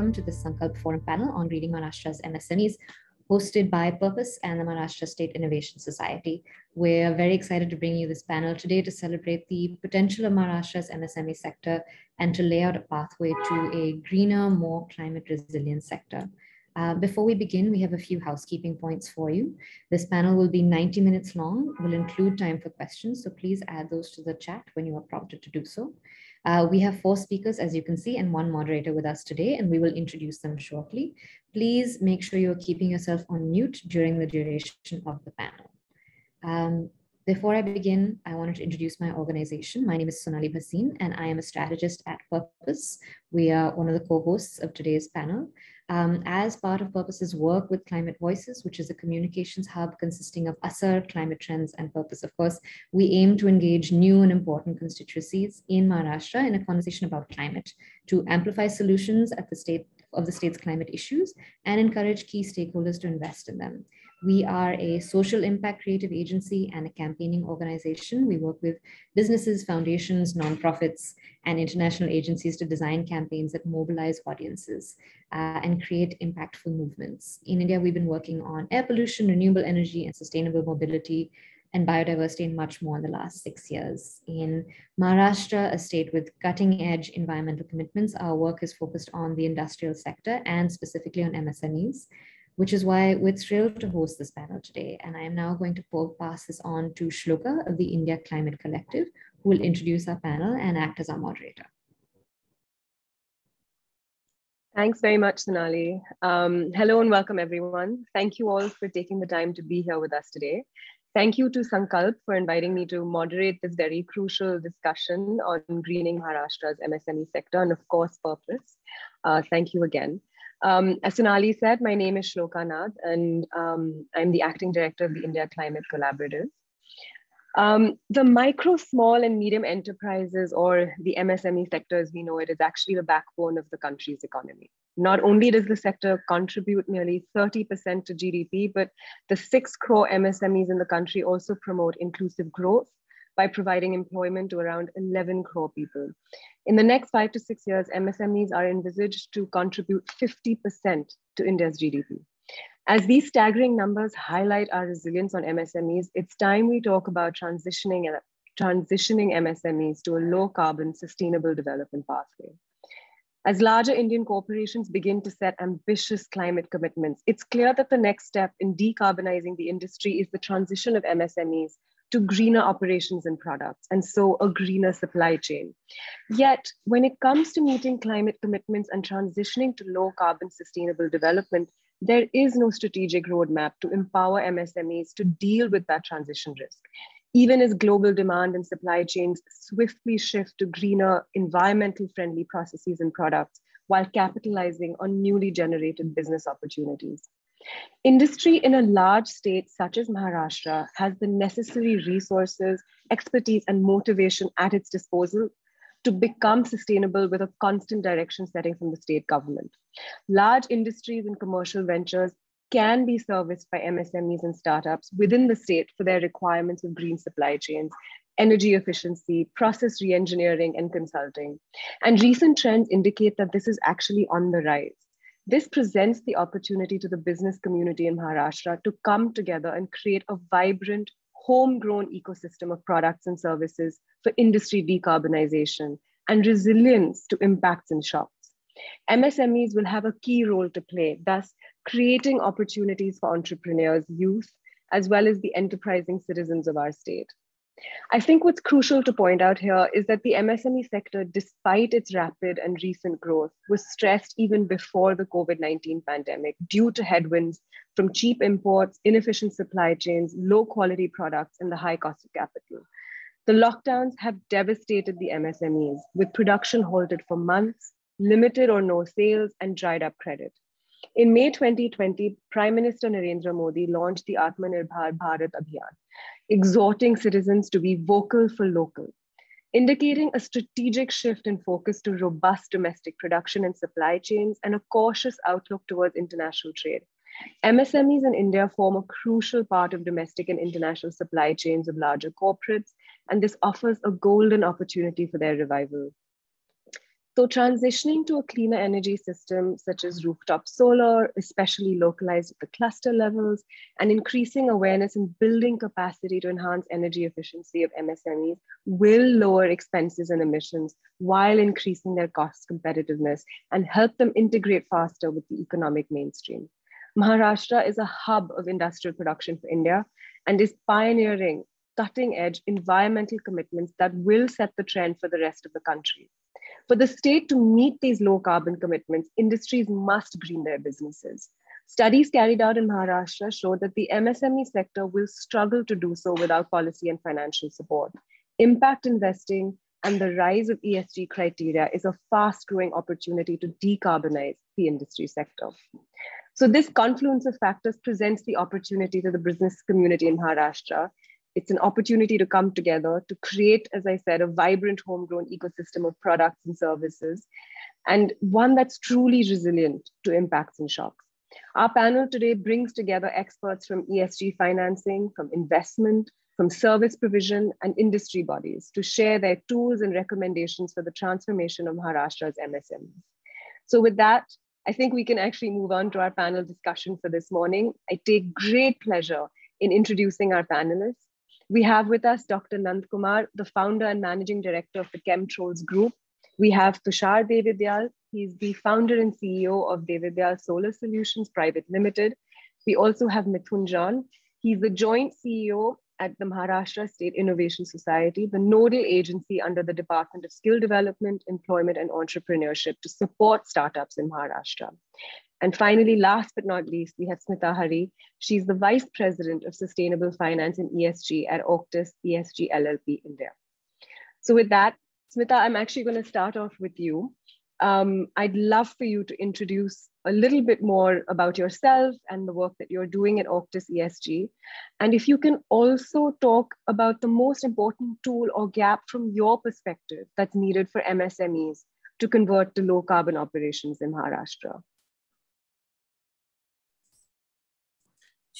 welcome to the Sankalp Forum panel on Greening Maharashtra's MSMEs, hosted by Purpose and the Maharashtra State Innovation Society. We're very excited to bring you this panel today to celebrate the potential of Maharashtra's MSME sector and to lay out a pathway to a greener, more climate resilient sector. Uh, before we begin, we have a few housekeeping points for you. This panel will be 90 minutes long, will include time for questions, so please add those to the chat when you are prompted to do so. Uh, we have four speakers, as you can see, and one moderator with us today, and we will introduce them shortly. Please make sure you're keeping yourself on mute during the duration of the panel. Um, before I begin, I wanted to introduce my organization. My name is Sonali Bhasin, and I am a strategist at Purpose. We are one of the co-hosts of today's panel. Um, as part of Purpose's work with Climate Voices, which is a communications hub consisting of ASAR, climate trends, and Purpose, of course, we aim to engage new and important constituencies in Maharashtra in a conversation about climate to amplify solutions at the state of the state's climate issues and encourage key stakeholders to invest in them. We are a social impact creative agency and a campaigning organization. We work with businesses, foundations, nonprofits, and international agencies to design campaigns that mobilize audiences uh, and create impactful movements. In India, we've been working on air pollution, renewable energy, and sustainable mobility, and biodiversity and much more in the last six years. In Maharashtra, a state with cutting edge environmental commitments, our work is focused on the industrial sector and specifically on MSMEs which is why we're thrilled to host this panel today. And I am now going to pass this on to Shloka of the India Climate Collective, who will introduce our panel and act as our moderator. Thanks very much, Sonali. Um, hello and welcome, everyone. Thank you all for taking the time to be here with us today. Thank you to Sankalp for inviting me to moderate this very crucial discussion on greening Maharashtra's MSME sector and, of course, purpose. Uh, thank you again. Um, as Sonali said, my name is Shloka Nath, and um, I'm the acting director of the India Climate Collaborative. Um, the micro, small, and medium enterprises, or the MSME sector as we know it, is actually the backbone of the country's economy. Not only does the sector contribute nearly 30% to GDP, but the six crore MSMEs in the country also promote inclusive growth by providing employment to around 11 crore people. In the next five to six years, MSMEs are envisaged to contribute 50% to India's GDP. As these staggering numbers highlight our resilience on MSMEs, it's time we talk about transitioning, uh, transitioning MSMEs to a low carbon, sustainable development pathway. As larger Indian corporations begin to set ambitious climate commitments, it's clear that the next step in decarbonizing the industry is the transition of MSMEs to greener operations and products, and so a greener supply chain. Yet, when it comes to meeting climate commitments and transitioning to low carbon sustainable development, there is no strategic roadmap to empower MSMEs to deal with that transition risk. Even as global demand and supply chains swiftly shift to greener, environmental friendly processes and products while capitalizing on newly generated business opportunities. Industry in a large state such as Maharashtra has the necessary resources, expertise, and motivation at its disposal to become sustainable with a constant direction setting from the state government. Large industries and commercial ventures can be serviced by MSMEs and startups within the state for their requirements of green supply chains, energy efficiency, process reengineering, and consulting. And recent trends indicate that this is actually on the rise. This presents the opportunity to the business community in Maharashtra to come together and create a vibrant, homegrown ecosystem of products and services for industry decarbonization and resilience to impacts and shocks. MSMEs will have a key role to play, thus creating opportunities for entrepreneurs, youth, as well as the enterprising citizens of our state. I think what's crucial to point out here is that the MSME sector, despite its rapid and recent growth, was stressed even before the COVID 19 pandemic due to headwinds from cheap imports, inefficient supply chains, low quality products, and the high cost of capital. The lockdowns have devastated the MSMEs, with production halted for months, limited or no sales, and dried up credit. In May 2020, Prime Minister Narendra Modi launched the Atmanirbhar Bharat Abhiyan, exhorting citizens to be vocal for local, indicating a strategic shift in focus to robust domestic production and supply chains and a cautious outlook towards international trade. MSMEs in India form a crucial part of domestic and international supply chains of larger corporates, and this offers a golden opportunity for their revival. So transitioning to a cleaner energy system such as rooftop solar, especially localized at the cluster levels, and increasing awareness and building capacity to enhance energy efficiency of MSMEs will lower expenses and emissions while increasing their cost competitiveness and help them integrate faster with the economic mainstream. Maharashtra is a hub of industrial production for India and is pioneering cutting edge environmental commitments that will set the trend for the rest of the country. For the state to meet these low carbon commitments, industries must green their businesses. Studies carried out in Maharashtra show that the MSME sector will struggle to do so without policy and financial support. Impact investing and the rise of ESG criteria is a fast growing opportunity to decarbonize the industry sector. So, this confluence of factors presents the opportunity to the business community in Maharashtra it's an opportunity to come together to create, as I said, a vibrant homegrown ecosystem of products and services, and one that's truly resilient to impacts and shocks. Our panel today brings together experts from ESG financing, from investment, from service provision, and industry bodies to share their tools and recommendations for the transformation of Maharashtra's MSMEs. So, with that, I think we can actually move on to our panel discussion for this morning. I take great pleasure in introducing our panelists. We have with us Dr. Nand Kumar, the founder and managing director of the Chemtrols Group. We have Tushar Devidayal. He's the founder and CEO of Devidayal Solar Solutions Private Limited. We also have Mithun John. He's the joint CEO at the Maharashtra State Innovation Society, the nodal agency under the Department of Skill Development, Employment, and Entrepreneurship to support startups in Maharashtra. And finally, last but not least, we have Smita Hari. She's the Vice President of Sustainable Finance and ESG at Octus ESG LLP India. So with that, Smita, I'm actually going to start off with you. Um, I'd love for you to introduce a little bit more about yourself and the work that you're doing at Octus ESG. And if you can also talk about the most important tool or gap from your perspective that's needed for MSMEs to convert to low carbon operations in Maharashtra.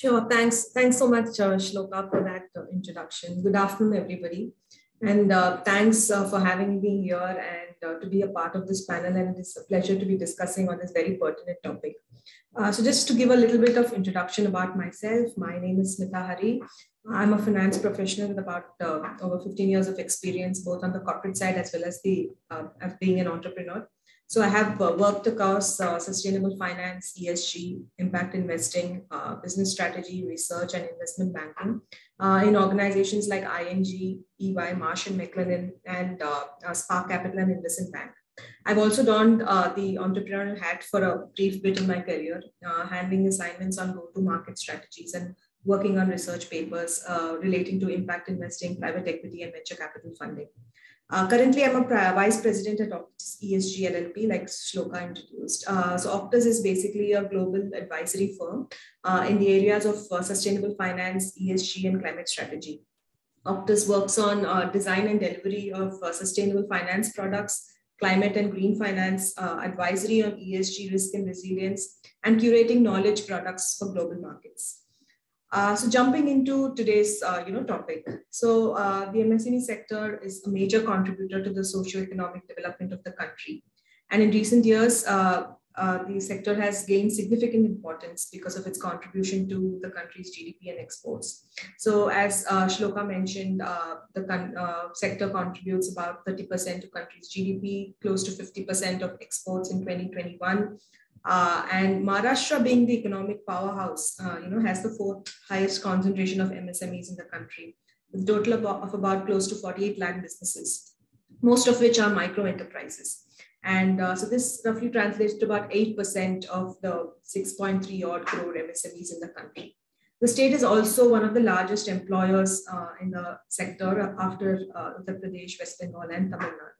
Sure. Thanks. Thanks so much, uh, Shloka, for that uh, introduction. Good afternoon, everybody. And uh, thanks uh, for having me here and uh, to be a part of this panel. And it's a pleasure to be discussing on this very pertinent topic. Uh, so just to give a little bit of introduction about myself, my name is Smita Hari. I'm a finance professional with about over 15 years of experience, both on the corporate side as well as the as being an entrepreneur. So I have uh, worked across uh, sustainable finance, ESG, impact investing, uh, business strategy, research, and investment banking uh, in organizations like ING, EY, Marsh and McLennan, and uh, uh, Spark Capital and IndusInd Bank. I've also donned the entrepreneurial hat for a brief bit in my career, handling assignments on go-to-market strategies and working on research papers relating to impact investing, private equity, and venture capital funding. Uh, currently, I'm a vice president at Octus ESG LLP, like Shloka introduced. Uh, so Octus is basically a global advisory firm uh, in the areas of uh, sustainable finance, ESG, and climate strategy. Octus works on uh, design and delivery of uh, sustainable finance products, climate and green finance, advisory on ESG risk and resilience, and curating knowledge products for global markets. Uh, so jumping into today's uh, you know topic, so uh, the MSME sector is a major contributor to the socio-economic development of the country, and in recent years, uh, uh, the sector has gained significant importance because of its contribution to the country's GDP and exports. So as Shloka mentioned, the con sector contributes about 30% to country's GDP, close to 50% of exports in 2021, uh, and Maharashtra being the economic powerhouse, uh, you know, has the fourth highest concentration of MSMEs in the country, with a total of, about close to 48 lakh businesses, most of which are micro enterprises. And uh, so this roughly translates to about 8% of the 6.3 odd crore MSMEs in the country. The state is also one of the largest employers uh, in the sector after uh, Uttar Pradesh, West Bengal, and Tamil Nadu.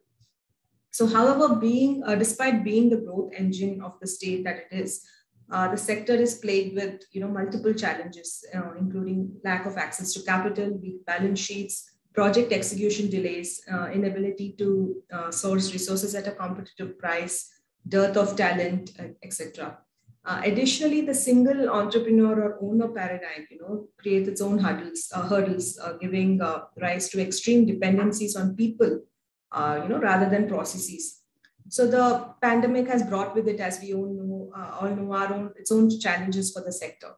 So, however, being uh, despite being the growth engine of the state that it is, uh, the sector is plagued with you know multiple challenges, uh, including lack of access to capital, weak balance sheets, project execution delays, uh, inability to uh, source resources at a competitive price, dearth of talent, etc. Uh, additionally, the single entrepreneur or owner paradigm, you know, creates its own hurdles, hurdles giving rise to extreme dependencies on people uh, you know, rather than processes. So the pandemic has brought with it, as we all know, uh, all know our own, its own challenges for the sector.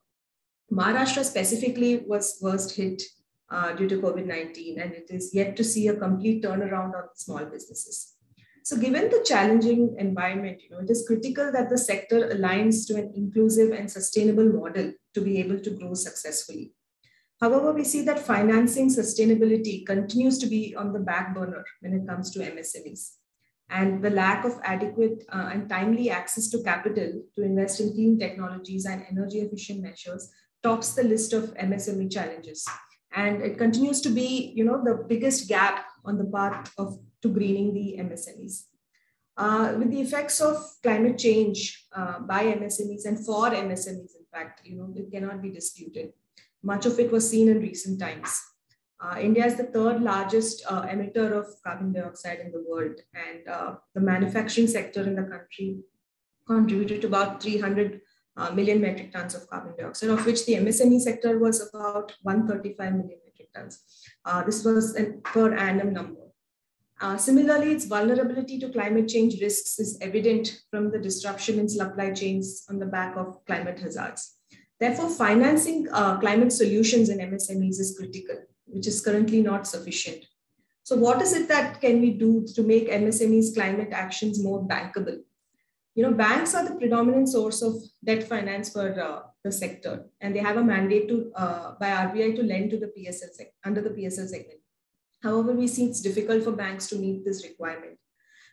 Maharashtra specifically was worst hit uh, due to COVID-19, and it is yet to see a complete turnaround on small businesses. So given the challenging environment, you know, it is critical that the sector aligns to an inclusive and sustainable model to be able to grow successfully. However, we see that financing sustainability continues to be on the back burner when it comes to MSMEs. And the lack of adequate uh, and timely access to capital to invest in clean technologies and energy efficient measures tops the list of MSME challenges. And it continues to be, you know, the biggest gap on the path of to greening the MSMEs. Uh, with the effects of climate change uh, by MSMEs and for MSMEs, in fact, you know, it cannot be disputed. Much of it was seen in recent times. Uh, India is the third largest uh, emitter of carbon dioxide in the world, and uh, the manufacturing sector in the country contributed to about 300 uh, million metric tons of carbon dioxide, of which the MSME sector was about 135 million metric tons. this was a per annum number. Uh, similarly, its vulnerability to climate change risks is evident from the disruption in supply chains on the back of climate hazards. Therefore, financing uh, climate solutions in MSMEs is critical, which is currently not sufficient. So what is it that can we do to make MSMEs climate actions more bankable? You know, banks are the predominant source of debt finance for uh, the sector, and they have a mandate to uh, by RBI to lend to the PSL under the PSL segment. However, we see it's difficult for banks to meet this requirement.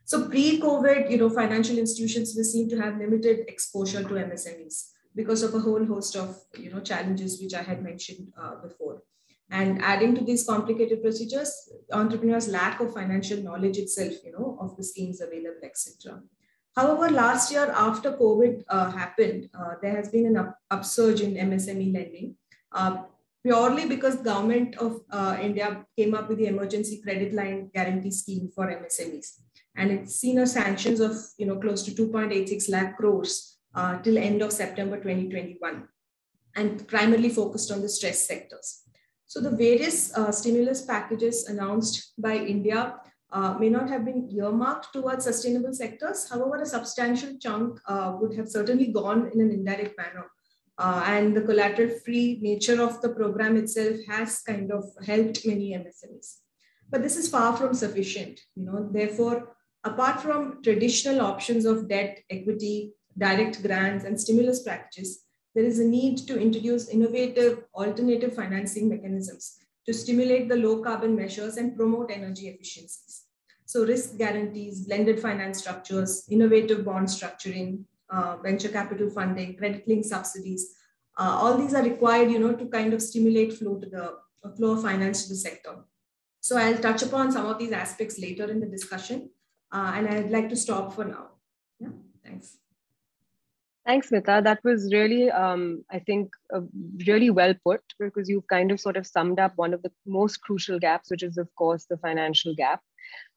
So pre-COVID, you know, financial institutions will seem to have limited exposure to MSMEs because of a whole host of, you know, challenges which I had mentioned uh, before. And adding to these complicated procedures, entrepreneurs' lack of financial knowledge itself, you know, of the schemes available, etc. However, last year after COVID uh, happened, uh, there has been an up, upsurge in MSME lending. Uh, purely because government of uh, India came up with the emergency credit line guarantee scheme for MSMEs. And it's seen a sanctions of you know close to 2.86 lakh crores uh, till end of September 2021 and primarily focused on the stress sectors. So the various uh, stimulus packages announced by India uh, may not have been earmarked towards sustainable sectors. However, a substantial chunk uh, would have certainly gone in an indirect manner uh, and the collateral free nature of the program itself has kind of helped many MSMEs. But this is far from sufficient. You know, therefore, apart from traditional options of debt, equity, direct grants, and stimulus packages, there is a need to introduce innovative alternative financing mechanisms to stimulate the low carbon measures and promote energy efficiencies. So risk guarantees, blended finance structures, innovative bond structuring, uh, venture capital funding, credit link subsidies. Uh, all these are required, you know, to kind of stimulate flow to the uh, flow of finance to the sector. So I'll touch upon some of these aspects later in the discussion, uh, and I'd like to stop for now. Yeah, thanks. Thanks, Smita. That was really, um, I think, uh, really well put because you've kind of sort of summed up one of the most crucial gaps, which is, of course, the financial gap.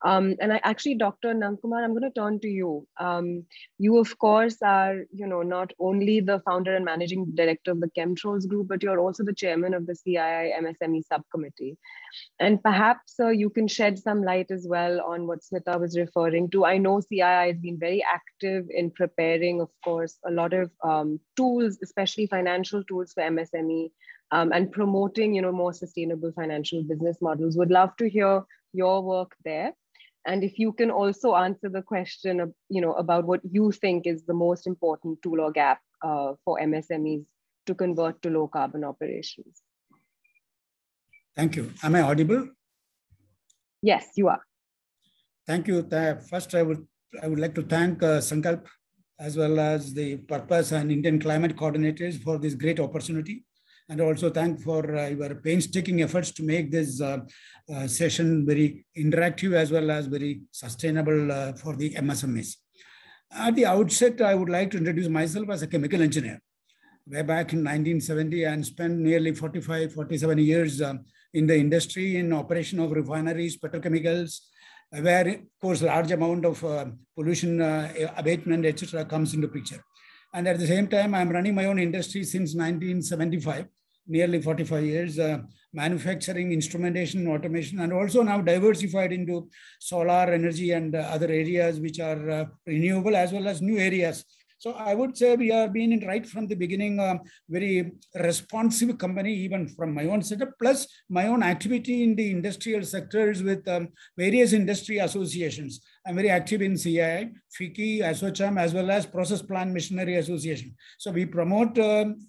Um, and I actually, Dr. Nankumar, I'm going to turn to you. Um, you, of course, are you know not only the founder and managing director of the Chemtrols Group, but you're also the chairman of the CII MSME subcommittee. And perhaps uh, you can shed some light as well on what Smita was referring to. I know CII has been very active in preparing, of course, a lot of um, tools, especially financial tools for MSME. Um, and promoting you know more sustainable financial business models would love to hear your work there. And if you can also answer the question of, you know about what you think is the most important tool or gap uh, for msmes to convert to low carbon operations. Thank you. Am i audible? Yes you are. Thank you first i would i would like to thank uh, sankalp as well as the purpose and indian climate coordinators for this great opportunity and also thank for uh, your painstaking efforts to make this uh, uh, session very interactive as well as very sustainable uh, for the MSMEs. At the outset, I would like to introduce myself as a chemical engineer. Way back in 1970 and spent nearly 45, 47 years um, in the industry in operation of refineries, petrochemicals, where of course large amount of uh, pollution uh, abatement, etc. comes into picture. And at the same time, I'm running my own industry since 1975 nearly 45 years, uh, manufacturing, instrumentation, automation, and also now diversified into solar energy and uh, other areas which are uh, renewable as well as new areas. So I would say we are being right from the beginning, um, very responsive company, even from my own setup, plus my own activity in the industrial sectors with um, various industry associations. I'm very active in CII, FICCI, ASSOCHAM, as well as Process Plant Machinery Association. So we promote um,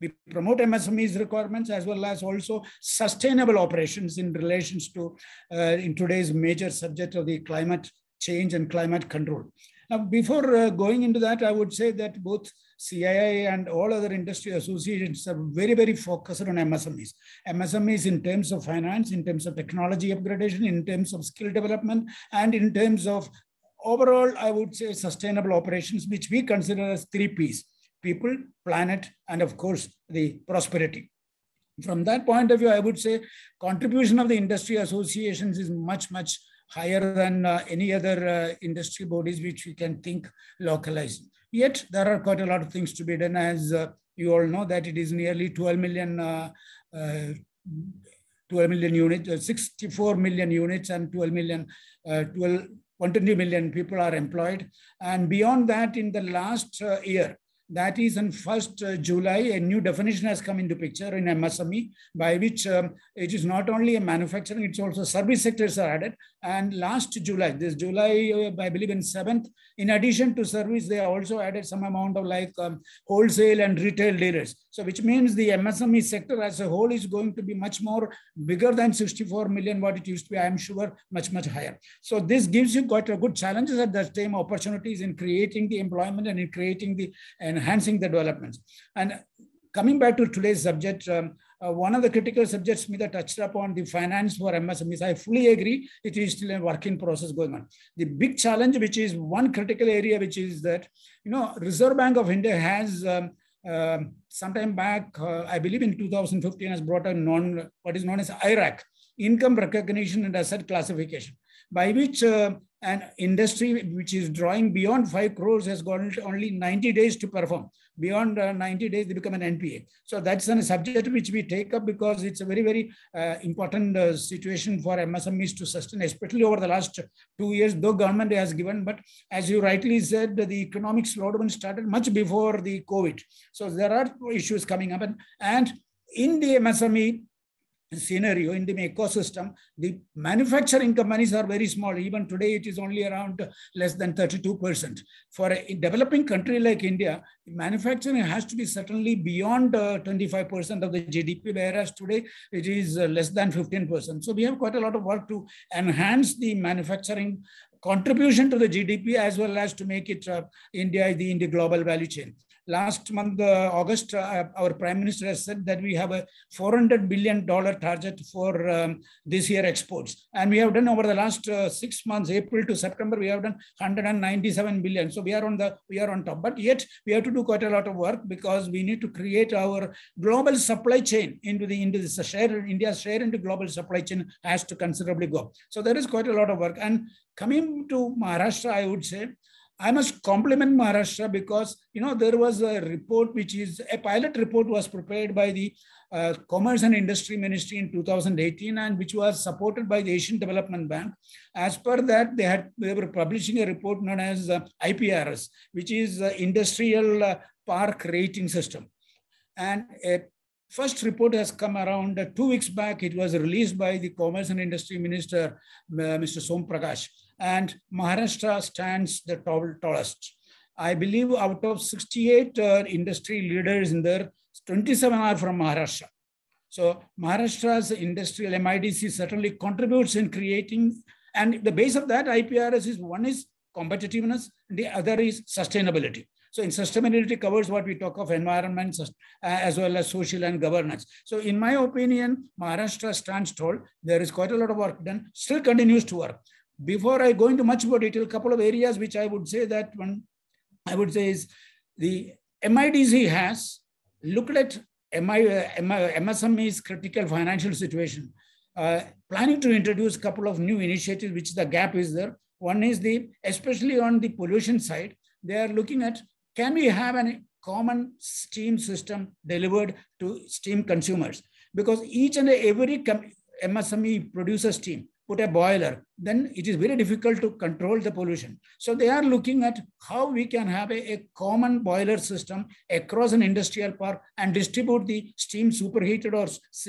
we promote MSME's requirements as well as also sustainable operations in relations to uh, in today's major subject of the climate change and climate control. Now, before uh, going into that, I would say that both CII and all other industry associations are very, very focused on MSMEs. MSMEs in terms of finance, in terms of technology upgradation, in terms of skill development, and in terms of overall, I would say sustainable operations, which we consider as three Ps people, planet, and of course, the prosperity. From that point of view, I would say contribution of the industry associations is much, much higher than uh, any other uh, industry bodies which we can think localized. Yet there are quite a lot of things to be done as uh, you all know that it is nearly 12 million uh, uh, 12 million units, uh, 64 million units and 12 million, 12, 120 million people are employed. And beyond that, in the last year, that is on 1st uh, July, a new definition has come into picture in MSME, by which um, it is not only a manufacturing, it's also service sectors are added. And last July, this July, uh, I believe in 7th, in addition to service, they also added some amount of like um, wholesale and retail dealers. So which means the MSME sector as a whole is going to be much more bigger than 64 million, what it used to be, I'm sure, much, much higher. So this gives you quite a good challenges at the same opportunities in creating the employment and in creating the enhancing the developments. And coming back to today's subject, um, uh, one of the critical subjects Smita touched upon the finance for MSMEs. I fully agree. It is still a working process going on. The big challenge, which is one critical area, which is that, you know, Reserve Bank of India has um, uh, sometime back, uh, I believe in 2015, has brought a non, what is known as IRAC, income recognition and asset classification, by which uh, an industry which is drawing beyond 5 crores has got only 90 days to perform. Beyond uh, 90 days, they become an NPA. So that's a subject which we take up because it's a very, very uh, important uh, situation for MSMEs to sustain, especially over the last two years, though government has given. But as you rightly said, the economic slowdown started much before the COVID. So there are issues coming up. And, and in the MSME scenario in the ecosystem, the manufacturing companies are very small. Even today, it is only around less than 32%. For a developing country like India, manufacturing has to be certainly beyond 25% uh, of the GDP, whereas today it is uh, less than 15%. So we have quite a lot of work to enhance the manufacturing contribution to the GDP as well as to make it uh, India the, in the global value chain. Last month, uh, August, uh, our Prime Minister has said that we have a $400 billion target for um, this year exports. And we have done over the last uh, six months, April to September, we have done 197 billion. So we are on the we are on top. But yet we have to do quite a lot of work because we need to create our global supply chain into the into the share India's share into global supply chain has to considerably go. So there is quite a lot of work. And coming to Maharashtra, I would say I must compliment Maharashtra because you know there was a report which is a pilot report was prepared by the uh, Commerce and Industry Ministry in 2018 and which was supported by the Asian Development Bank. As per that, they had they were publishing a report known as uh, IPRS, which is uh, Industrial uh, Park Rating System. And a first report has come around uh, two weeks back. It was released by the Commerce and Industry Minister, uh, Mr. Som Prakash and Maharashtra stands the tallest. I believe out of 68 uh, industry leaders in there, 27 are from Maharashtra. So Maharashtra's industrial MIDC certainly contributes in creating, and the base of that IPRS is one is competitiveness, the other is sustainability. So in sustainability covers what we talk of environment uh, as well as social and governance. So in my opinion, Maharashtra stands tall. There is quite a lot of work done, still continues to work before I go into much more detail, a couple of areas which I would say that one, I would say is the MIDC has looked at MSME's critical financial situation, uh, planning to introduce a couple of new initiatives, which the gap is there. One is the, especially on the pollution side, they are looking at, can we have a common steam system delivered to steam consumers? Because each and every MSME produces steam. Put a boiler, then it is very difficult to control the pollution. So they are looking at how we can have a, a, common boiler system across an industrial park and distribute the steam superheated or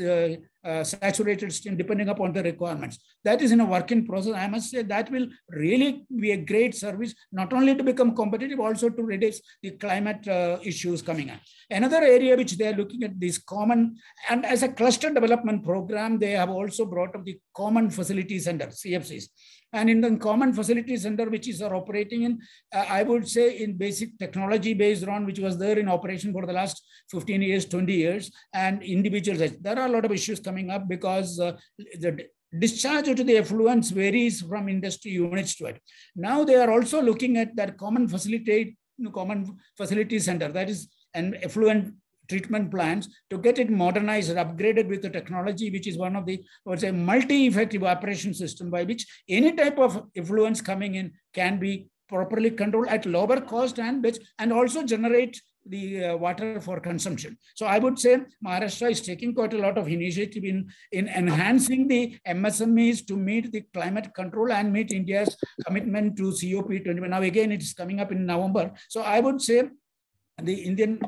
uh, uh, saturated steam depending upon the requirements. That is in a working process. I must say that will really be a great service, not only to become competitive, also to reduce the climate uh, issues coming up. Another area which they are looking at this common, and as a cluster development program, they have also brought up the common facility center, CFCs. And in the common facility center, which is are operating in, uh, I would say in basic technology based on, which was there in operation for the last 15 years, 20 years, and individuals. There are a lot of issues coming up because uh, the discharge to the effluents varies from industry units to it. Now they are also looking at that common facility, common facility center, that is an effluent treatment plants to get it modernized upgraded with the technology, which is one of the, what's a multi-effect evaporation system by which any type of effluents coming in can be properly controlled at lower cost and which, and also generate the uh, water for consumption. So I would say Maharashtra is taking quite a lot of initiative in, in enhancing the MSMEs to meet the climate control and meet India's commitment to COP21. Now again, it is coming up in November. So I would say the Indian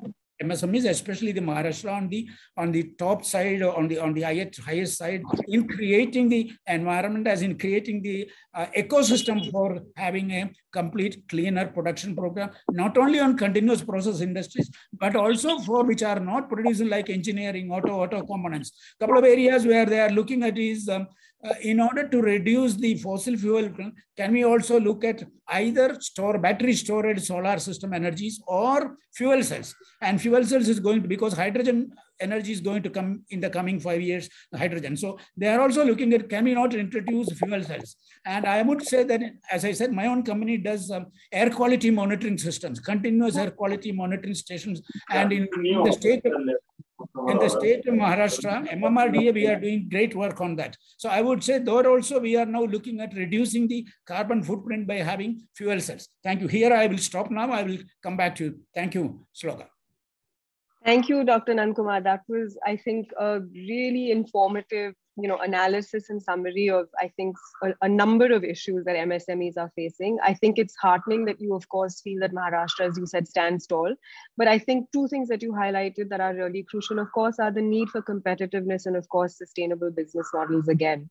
MSMEs, especially the Maharashtra on the on the top side, on the on the highest, highest side, in creating the environment, as in creating the uh, ecosystem for having a complete cleaner production program, not only on continuous process industries, but also for which are not producing like engineering, auto, auto components. Couple of areas where they are looking at is um, in order to reduce the fossil fuel, can we also look at either store battery storage solar system energies or fuel cells? And fuel cells is going to, because hydrogen energy is going to come in the coming five years, hydrogen. So they are also looking at, can we not introduce fuel cells? And I would say that, as I said, my own company does um, air quality monitoring systems, continuous air quality monitoring stations. And in, in the state in the state of Maharashtra, MMRDA, we are doing great work on that. So I would say there also we are now looking at reducing the carbon footprint by having fuel cells. Thank you. Here I will stop now. I will come back to you. Thank you, Shloka. Thank you, Dr. Nankumar. That was, I think, a really informative you know analysis and summary of i think a, a, number of issues that msmes are facing. I think it's heartening that you of course feel that maharashtra as you said stands tall. But i think two things that you highlighted that are really crucial of course are the need for competitiveness and of course sustainable business models again.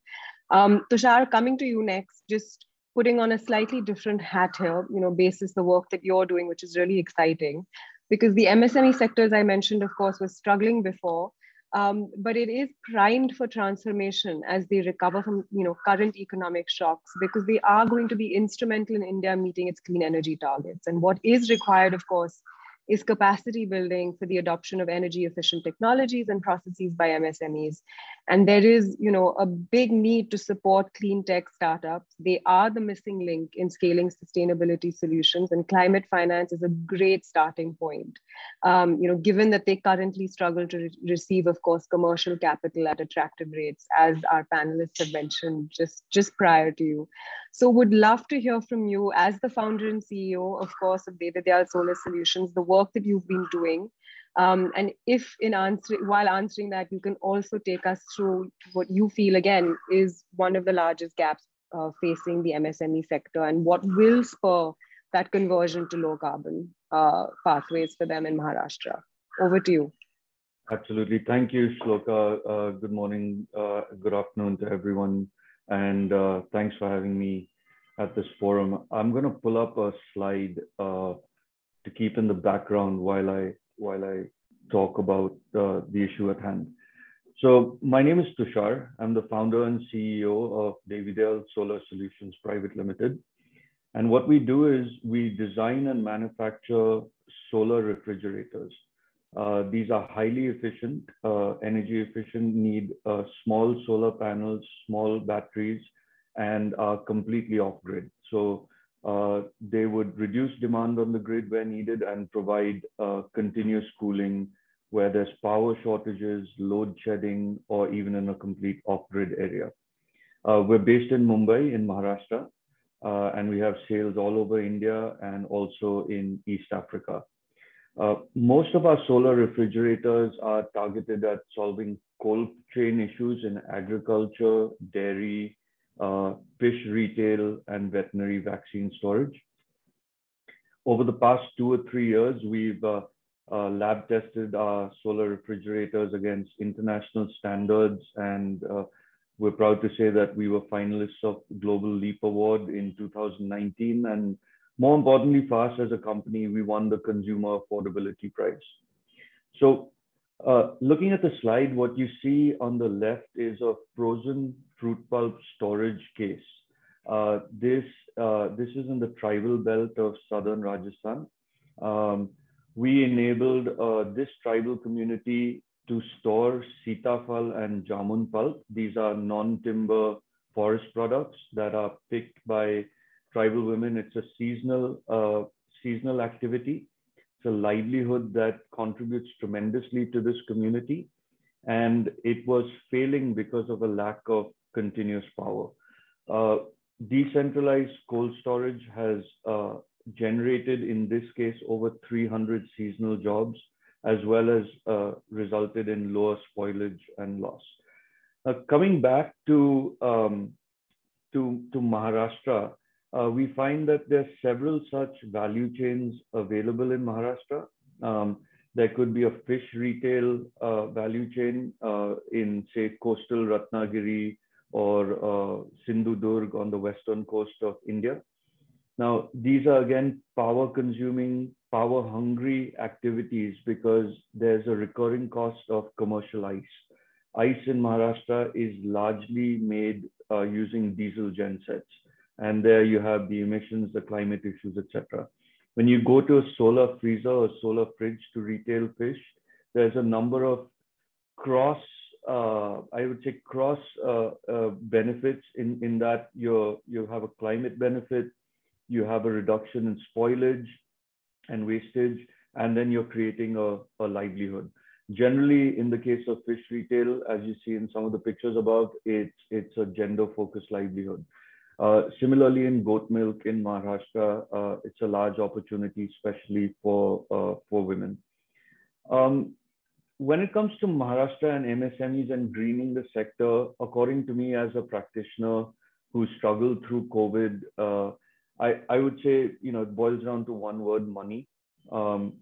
Um, tushar coming to you next just putting on a slightly different hat here you know basis the work that you're doing which is really exciting. Because the msme sector as i mentioned of course was struggling before um, but it is primed for transformation as they recover from you know current economic shocks because they are going to be instrumental in India meeting its clean energy targets. And what is required, of course, is capacity building for the adoption of energy efficient technologies and processes by MSMEs. And there is, you know, a big need to support clean tech startups. They are the missing link in scaling sustainability solutions, and climate finance is a great starting point. Um, you know, given that they currently struggle to re receive, of course, commercial capital at attractive rates, as our panelists have mentioned just just prior to you. So, would love to hear from you as the founder and CEO, of course, of Devidayal Solar Solutions, the work that you've been doing um, and if in answering while answering that, you can also take us through what you feel again is one of the largest gaps uh, facing the MSME sector and what will spur that conversion to low carbon uh, pathways for them in Maharashtra. Over to you. Absolutely. Thank you, Shloka. Uh, good morning, uh, good afternoon to everyone. And uh, thanks for having me at this forum. I'm going to pull up a slide uh, to keep in the background while I while I talk about uh, the issue at hand. So my name is Tushar. I'm the founder and CEO of Devidayal Solar Solutions Private Limited. And what we do is we design and manufacture solar refrigerators. Uh, these are highly efficient, uh, energy efficient, need uh, small solar panels, small batteries, and are completely off grid. So uh, they would reduce demand on the grid where needed and provide uh, continuous cooling where there's power shortages, load shedding, or even in a complete off-grid area. Uh, we're based in Mumbai in Maharashtra, uh, and we have sales all over India and also in East Africa. Uh, most of our solar refrigerators are targeted at solving cold chain issues in agriculture, dairy, fish retail, and veterinary vaccine storage. Over the past two or three years, we've uh, uh, lab tested our solar refrigerators against international standards, and uh, we're proud to say that we were finalists of Global Leap Award in 2019. And more importantly for us as a company, we won the Consumer Affordability Prize. So uh, looking at the slide, what you see on the left is a frozen fruit pulp storage case. Uh, this, uh, this is in the tribal belt of southern Rajasthan. Um, we enabled uh, this tribal community to store sitafal and jamun pulp. These are non-timber forest products that are picked by tribal women. It's a seasonal, uh, seasonal activity. It's a livelihood that contributes tremendously to this community. And it was failing because of a lack of continuous power. Uh, decentralized cold storage has uh, generated, in this case, over 300 seasonal jobs, as well as uh, resulted in lower spoilage and loss. coming back to, um, to, to Maharashtra, uh, we find that there are several such value chains available in Maharashtra. Um, there could be a fish retail uh, value chain uh, in, say, coastal Ratnagiri or uh, Sindhudurg on the western coast of India. Now, these are again power consuming, power hungry activities because there's a recurring cost of commercial ice. Ice in Maharashtra is largely made uh, using diesel gensets. And there you have the emissions, the climate issues, etc. When you go to a solar freezer or solar fridge to retail fish, there's a number of cross, uh, I would say cross uh, uh, benefits in, in that you you have a climate benefit, you have a reduction in spoilage and wastage, and then you're creating a, a livelihood. Generally, in the case of fish retail, as you see in some of the pictures above, it's, it's a gender-focused livelihood. Uh, similarly, in goat milk in Maharashtra, uh, it's a large opportunity, especially for, uh, for women. Um, when it comes to Maharashtra and MSMEs and greening the sector, according to me as a practitioner who struggled through COVID, uh, I, I would say, you know, it boils down to one word, money. Um,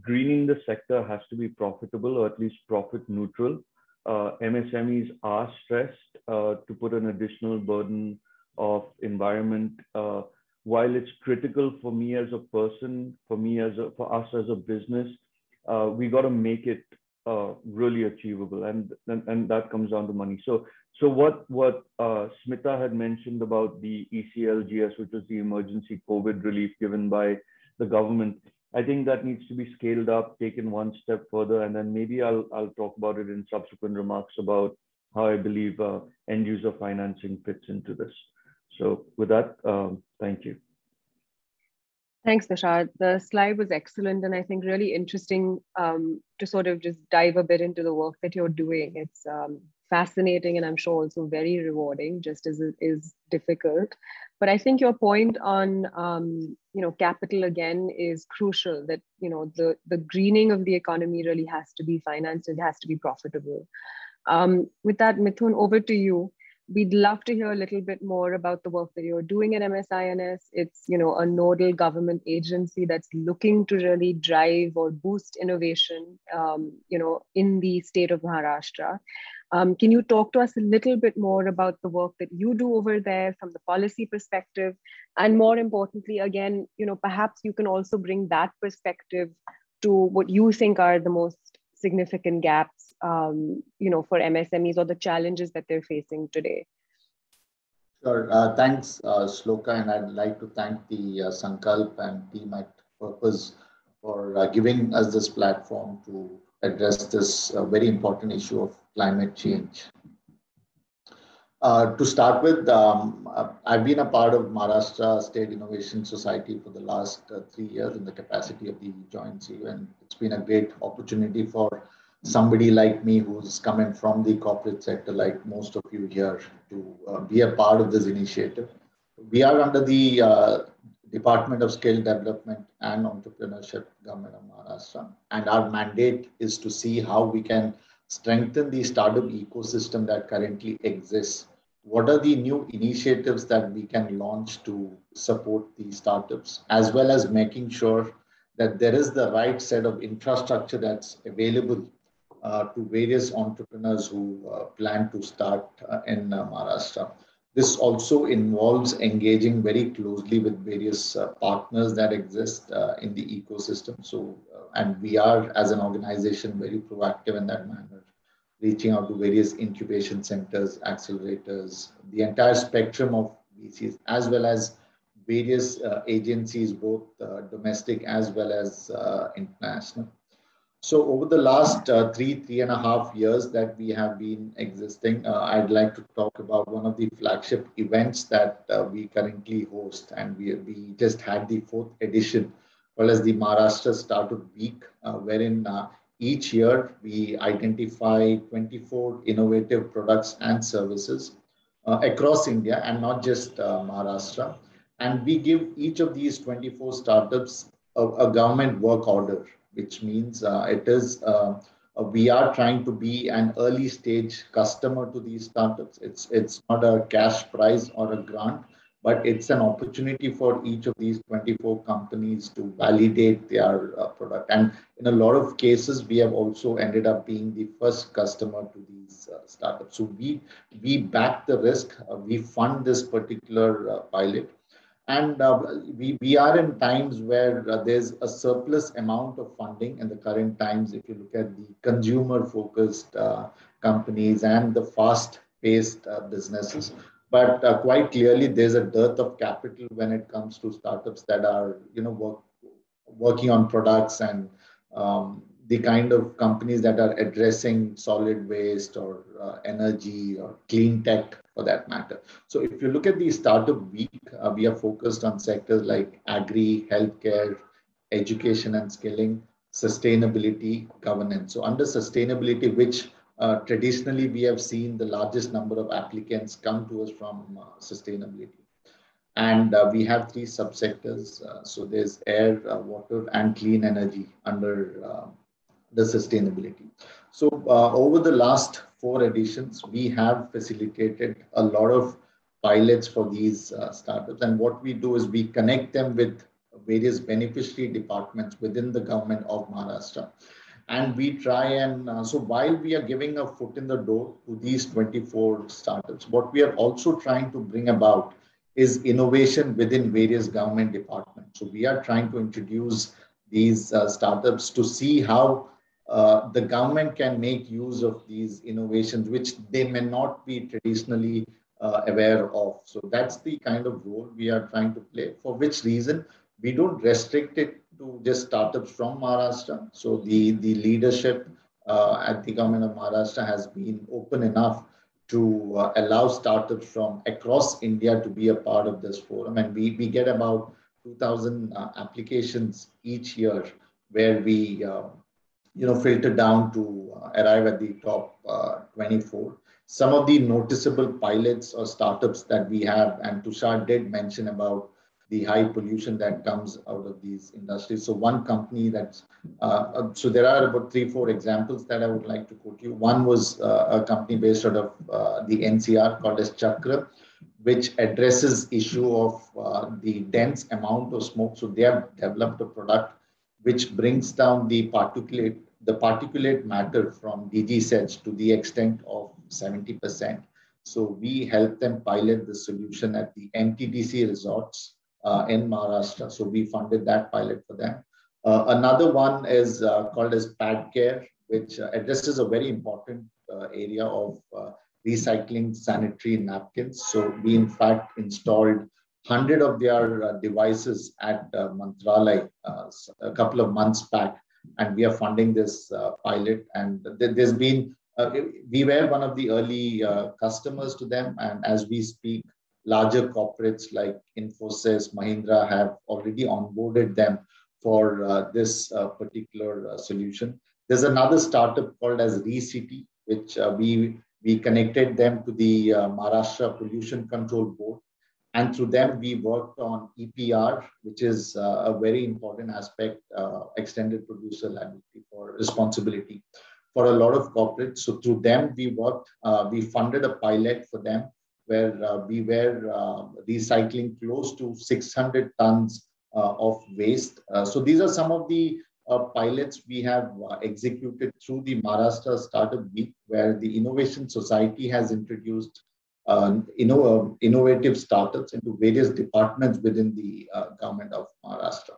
greening the sector has to be profitable or at least profit neutral. Uh, MSMEs are stressed to put an additional burden of environment. Uh, while it's critical for me as a person, for me as a, for us as a business, uh, we got to make it uh, really achievable, and, and and that comes down to money. So so what what uh, Smita had mentioned about the ECLGS, which was the emergency COVID relief given by the government, I think that needs to be scaled up, taken one step further, and then maybe I'll I'll talk about it in subsequent remarks about how I believe uh, end user financing fits into this. So with that, um, thank you. Thanks, Nishad. The slide was excellent and I think really interesting um, to sort of just dive a bit into the work that you're doing. It's um, fascinating and I'm sure also very rewarding, just as it is difficult. But I think your point on um, you know capital again is crucial. That you know the the greening of the economy really has to be financed. It has to be profitable. Um, with that, Mithun, over to you. We'd love to hear a little bit more about the work that you're doing at MSINS. It's you know a nodal government agency that's looking to really drive or boost innovation, um, you know, in the state of Maharashtra. Um, can you talk to us a little bit more about the work that you do over there from the policy perspective? And more importantly, again, you know, perhaps you can also bring that perspective to what you think are the most significant gaps, um, you know, for MSMEs or the challenges that they're facing today. Sure. Uh, thanks, uh, and I'd like to thank the uh, Sankalp and team at Purpose for uh, giving us this platform to address this uh, very important issue of climate change. Uh, to start with, um, uh, I've been a part of Maharashtra State Innovation Society for the last three years in the capacity of the joint CEO, and it's been a great opportunity for somebody like me who's coming from the corporate sector, like most of you here, to uh, be a part of this initiative. We are under the uh, Department of Skill Development and Entrepreneurship, Government of Maharashtra. And our mandate is to see how we can strengthen the startup ecosystem that currently exists. What are the new initiatives that we can launch to support the startups, as well as making sure that there is the right set of infrastructure that's available to various entrepreneurs who uh, plan to start uh, in uh, Maharashtra. This also involves engaging very closely with various uh, partners that exist uh, in the ecosystem. So, uh, and we are as an organization very proactive in that manner, reaching out to various incubation centers, accelerators, the entire spectrum of VCs, as well as various uh, agencies, both uh, domestic as well as uh, international. So over the last uh, three, three and a half years that we have been existing, uh, I'd like to talk about one of the flagship events that uh, we currently host. And we, we just had the fourth edition, well as the Maharashtra Startup Week, uh, wherein uh, each year we identify 24 innovative products and services uh, across India and not just Maharashtra. And we give each of these 24 startups a, a government work order which means uh, it is uh, uh, we are trying to be an early stage customer to these startups. It's it's not a cash prize or a grant, but it's an opportunity for each of these 24 companies to validate their uh, product. And in a lot of cases, we have also ended up being the first customer to these uh, startups. So we we back the risk. Uh, we fund this particular pilot and uh, we, we are in times where uh, there's a surplus amount of funding in the current times. If you look at the consumer focused uh, companies and the fast paced uh, businesses. But uh, quite clearly, there's a dearth of capital when it comes to startups that are, you know, work, working on products and um, the kind of companies that are addressing solid waste or uh, energy or clean tech for that matter. So if you look at the startup week, uh, we are focused on sectors like agri, healthcare, education and skilling, sustainability, governance. So under sustainability, which uh, traditionally we have seen the largest number of applicants come to us from uh, sustainability. And uh, we have three subsectors. Uh, so there's air, uh, water, and clean energy under uh, the sustainability. So over the last four editions, we have facilitated a lot of pilots for these uh, startups. And what we do is we connect them with various beneficiary departments within the government of Maharashtra. And we try and, uh, so while we are giving a foot in the door to these 24 startups, what we are also trying to bring about is innovation within various government departments. So we are trying to introduce these uh, startups to see how uh, the government can make use of these innovations, which they may not be traditionally uh, aware of. So that's the kind of role we are trying to play, for which reason we don't restrict it to just startups from Maharashtra. So the, the leadership uh, at the government of Maharashtra has been open enough to uh, allow startups from across India to be a part of this forum. And we, we get about 2,000 uh, applications each year where we uh, you know, filter down to uh, arrive at the top uh, 24. Some of the noticeable pilots or startups that we have, and Tushar did mention about the high pollution that comes out of these industries. So one company that's, uh, uh so there are about three, four examples that I would like to quote you. One was uh, a company based out of uh, the NCR called as Chakr, which addresses issue of the dense amount of smoke. So they have developed a product which brings down the particulate the particulate matter from DG sets to the extent of 70%. So we help them pilot the solution at the MTDC resorts uh, in Maharashtra. So we funded that pilot for them. Uh, another one is uh, called as Pad Care, which uh, addresses a very important uh, area of uh, recycling sanitary napkins. So we in fact installed 100 of their devices at uh, Mantralay a couple of months back and we are funding this uh, pilot. And there's been, uh, we were one of the early uh, customers to them. And as we speak, larger corporates like Infosys, Mahindra have already onboarded them for uh, this uh, particular uh, solution. There's another startup called as ReCity, which we we connected them to the Maharashtra Pollution Control Board and through them, we worked on EPR, which is uh, a very important aspect, uh, extended producer liability for responsibility for a lot of corporates. So through them, we worked, uh, we funded a pilot for them where uh, we were uh, recycling close to 600 tons uh, of waste. so these are some of the pilots we have executed through the Maharashtra Startup Week, where the Innovation Society has introduced uh, innovative startups into various departments within the uh, government of Maharashtra.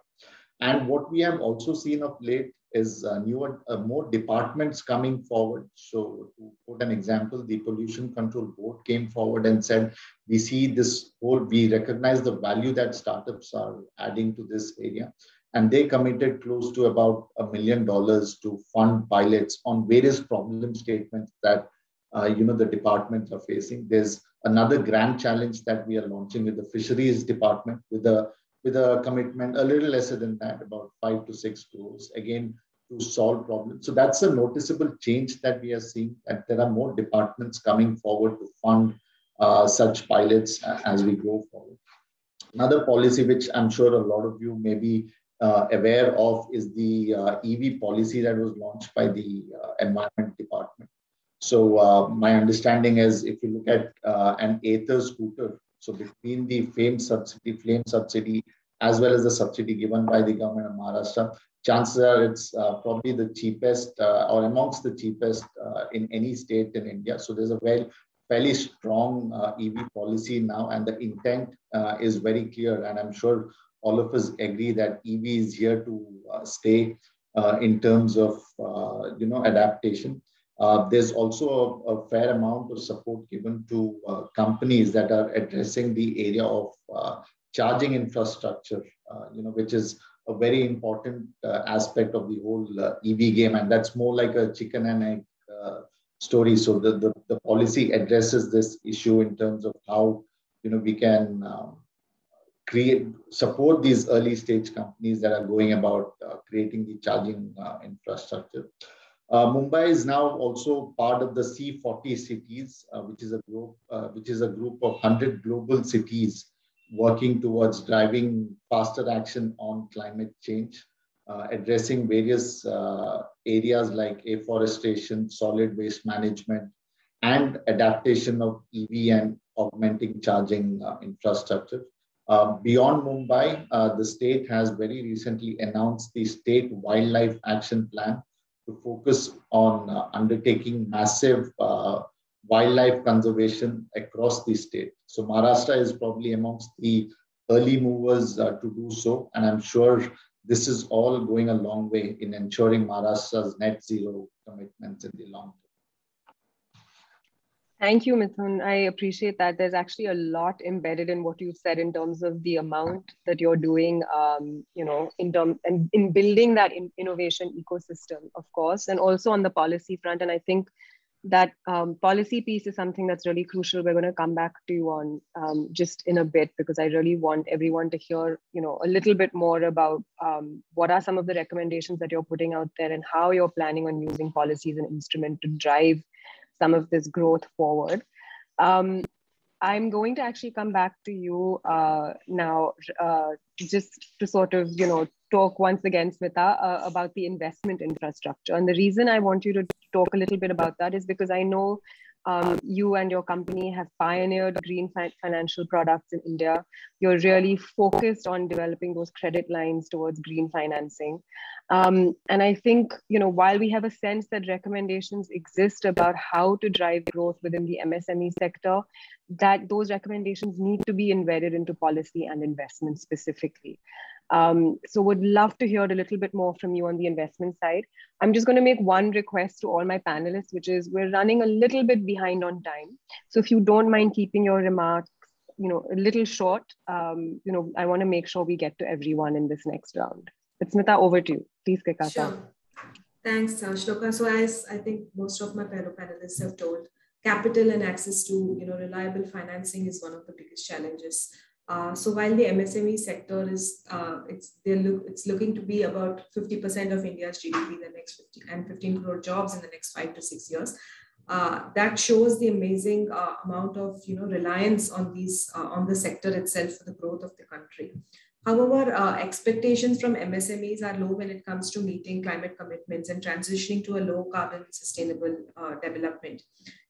And what we have also seen of late is uh, newer, uh, more departments coming forward. So to put an example, the Pollution Control Board came forward and said, we see this whole, we recognize the value that startups are adding to this area. And they committed close to about a million dollars to fund pilots on various problem statements that uh, you know the departments are facing. There's another grand challenge that we are launching with the fisheries department with a with a commitment a little lesser than that, about five to six crores, again, to solve problems. So that's a noticeable change that we are seeing, that there are more departments coming forward to fund uh, such pilots as we go forward. Another policy which I'm sure a lot of you may be uh, aware of is the uh, EV policy that was launched by the uh, Environment Department. So uh, my understanding is if you look at uh, an Ather scooter, so between the FAME subsidy, flame subsidy, as well as the subsidy given by the government of Maharashtra, chances are it's uh, probably the cheapest uh, or amongst the cheapest uh, in any state in India. So there's a very fairly strong uh, EV policy now, and the intent is very clear. And I'm sure all of us agree that EV is here to stay in terms of you know adaptation. Uh, there's also a, a, fair amount of support given to uh, companies that are addressing the area of uh, charging infrastructure, uh, you know, which is a very important uh, aspect of the whole EV game, and that's more like a chicken and egg story. So the, the, the policy addresses this issue in terms of how you know we can um, create support these early stage companies that are going about creating the charging infrastructure. Uh, Mumbai is now also part of the C40 cities, uh, which is a group, uh, which is a group of 100 global cities working towards driving faster action on climate change, uh, addressing various uh, areas like afforestation, solid waste management, and adaptation of EV and augmenting charging uh, infrastructure. beyond Mumbai, the state has very recently announced the State Wildlife Action Plan, to focus on uh, undertaking massive uh, wildlife conservation across the state. So Maharashtra is probably amongst the early movers uh, to do so. And I'm sure this is all going a long way in ensuring Maharashtra's net zero commitments in the long term. Thank you, Mithun. I appreciate that. There's actually a lot embedded in what you've said in terms of the amount that you're doing, um, you know, in term and in building that in innovation ecosystem, of course, and also on the policy front. And I think that um, policy piece is something that's really crucial. We're going to come back to you on um, just in a bit because I really want everyone to hear, you know, a little bit more about um, what are some of the recommendations that you're putting out there and how you're planning on using policy as an instrument to drive some of this growth forward. Um, I'm going to actually come back to you uh, now, uh, just to sort of, you know, talk once again, Smita, uh, about the investment infrastructure. And the reason I want you to talk a little bit about that is because I know um, you and your company have pioneered green fi financial products in India. You're really focused on developing those credit lines towards green financing. Um, and I think, you know, while we have a sense that recommendations exist about how to drive growth within the MSME sector, that those recommendations need to be embedded into policy and investment specifically. Um, so would love to hear a little bit more from you on the investment side. I'm just going to make one request to all my panelists, which is we're running a little bit behind on time. So if you don't mind keeping your remarks, you know, a little short, um, you know, I want to make sure we get to everyone in this next round. But Smita, over to you. Please kick us sure. Thanks, uh, Shloka. So as I think most of my fellow panelists have told, capital and access to you know reliable financing is one of the biggest challenges uh, so while the MSME sector is uh, it's look, it's looking to be about 50% of India's GDP in the next 50 and 15 crore jobs in the next five to six years. uh, that shows the amazing uh, amount of you know reliance on these uh, on the sector itself for the growth of the country. However, uh, expectations from MSMEs are low when it comes to meeting climate commitments and transitioning to a low carbon sustainable uh, development.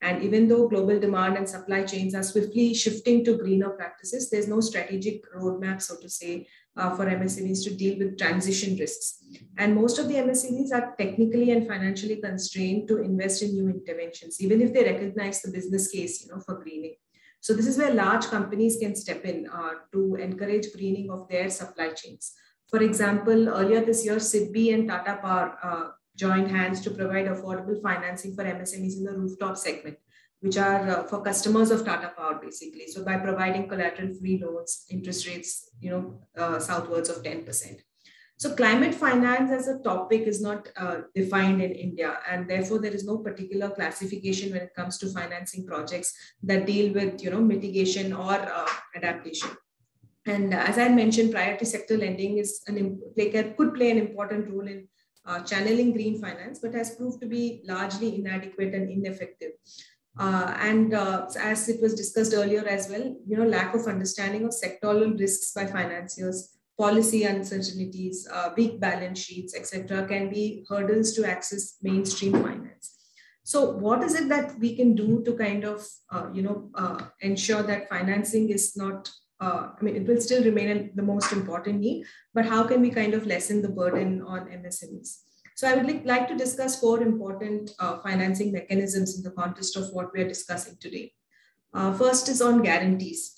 And even though global demand and supply chains are swiftly shifting to greener practices, there's no strategic roadmap, so to say, uh, for MSMEs to deal with transition risks. And most of the MSMEs are technically and financially constrained to invest in new interventions, even if they recognize the business case you know, for greening. So this is where large companies can step in uh, to encourage greening of their supply chains. For example, earlier this year, SIDBI and Tata Power uh, joined hands to provide affordable financing for MSMEs in the rooftop segment, which are uh, for customers of Tata Power, basically. So by providing collateral-free loans, interest rates, you know, uh, southwards of 10%. So climate finance as a topic is not uh, defined in India, and therefore there is no particular classification when it comes to financing projects that deal with you know mitigation or uh, adaptation. And as I mentioned, priority sector lending is an could play an important role in uh, channeling green finance, but has proved to be largely inadequate and ineffective. Uh, and uh, as it was discussed earlier as well, you know, lack of understanding of sectoral risks by financiers policy uncertainties, uh, weak balance sheets, etc., can be hurdles to access mainstream finance. So, what is it that we can do to kind of, uh, you know, uh, ensure that financing is not? Uh, I mean, it will still remain the most important need, but how can we kind of lessen the burden on MSMEs? So, I would like to discuss four important uh, financing mechanisms in the context of what we are discussing today. Uh, first is on guarantees.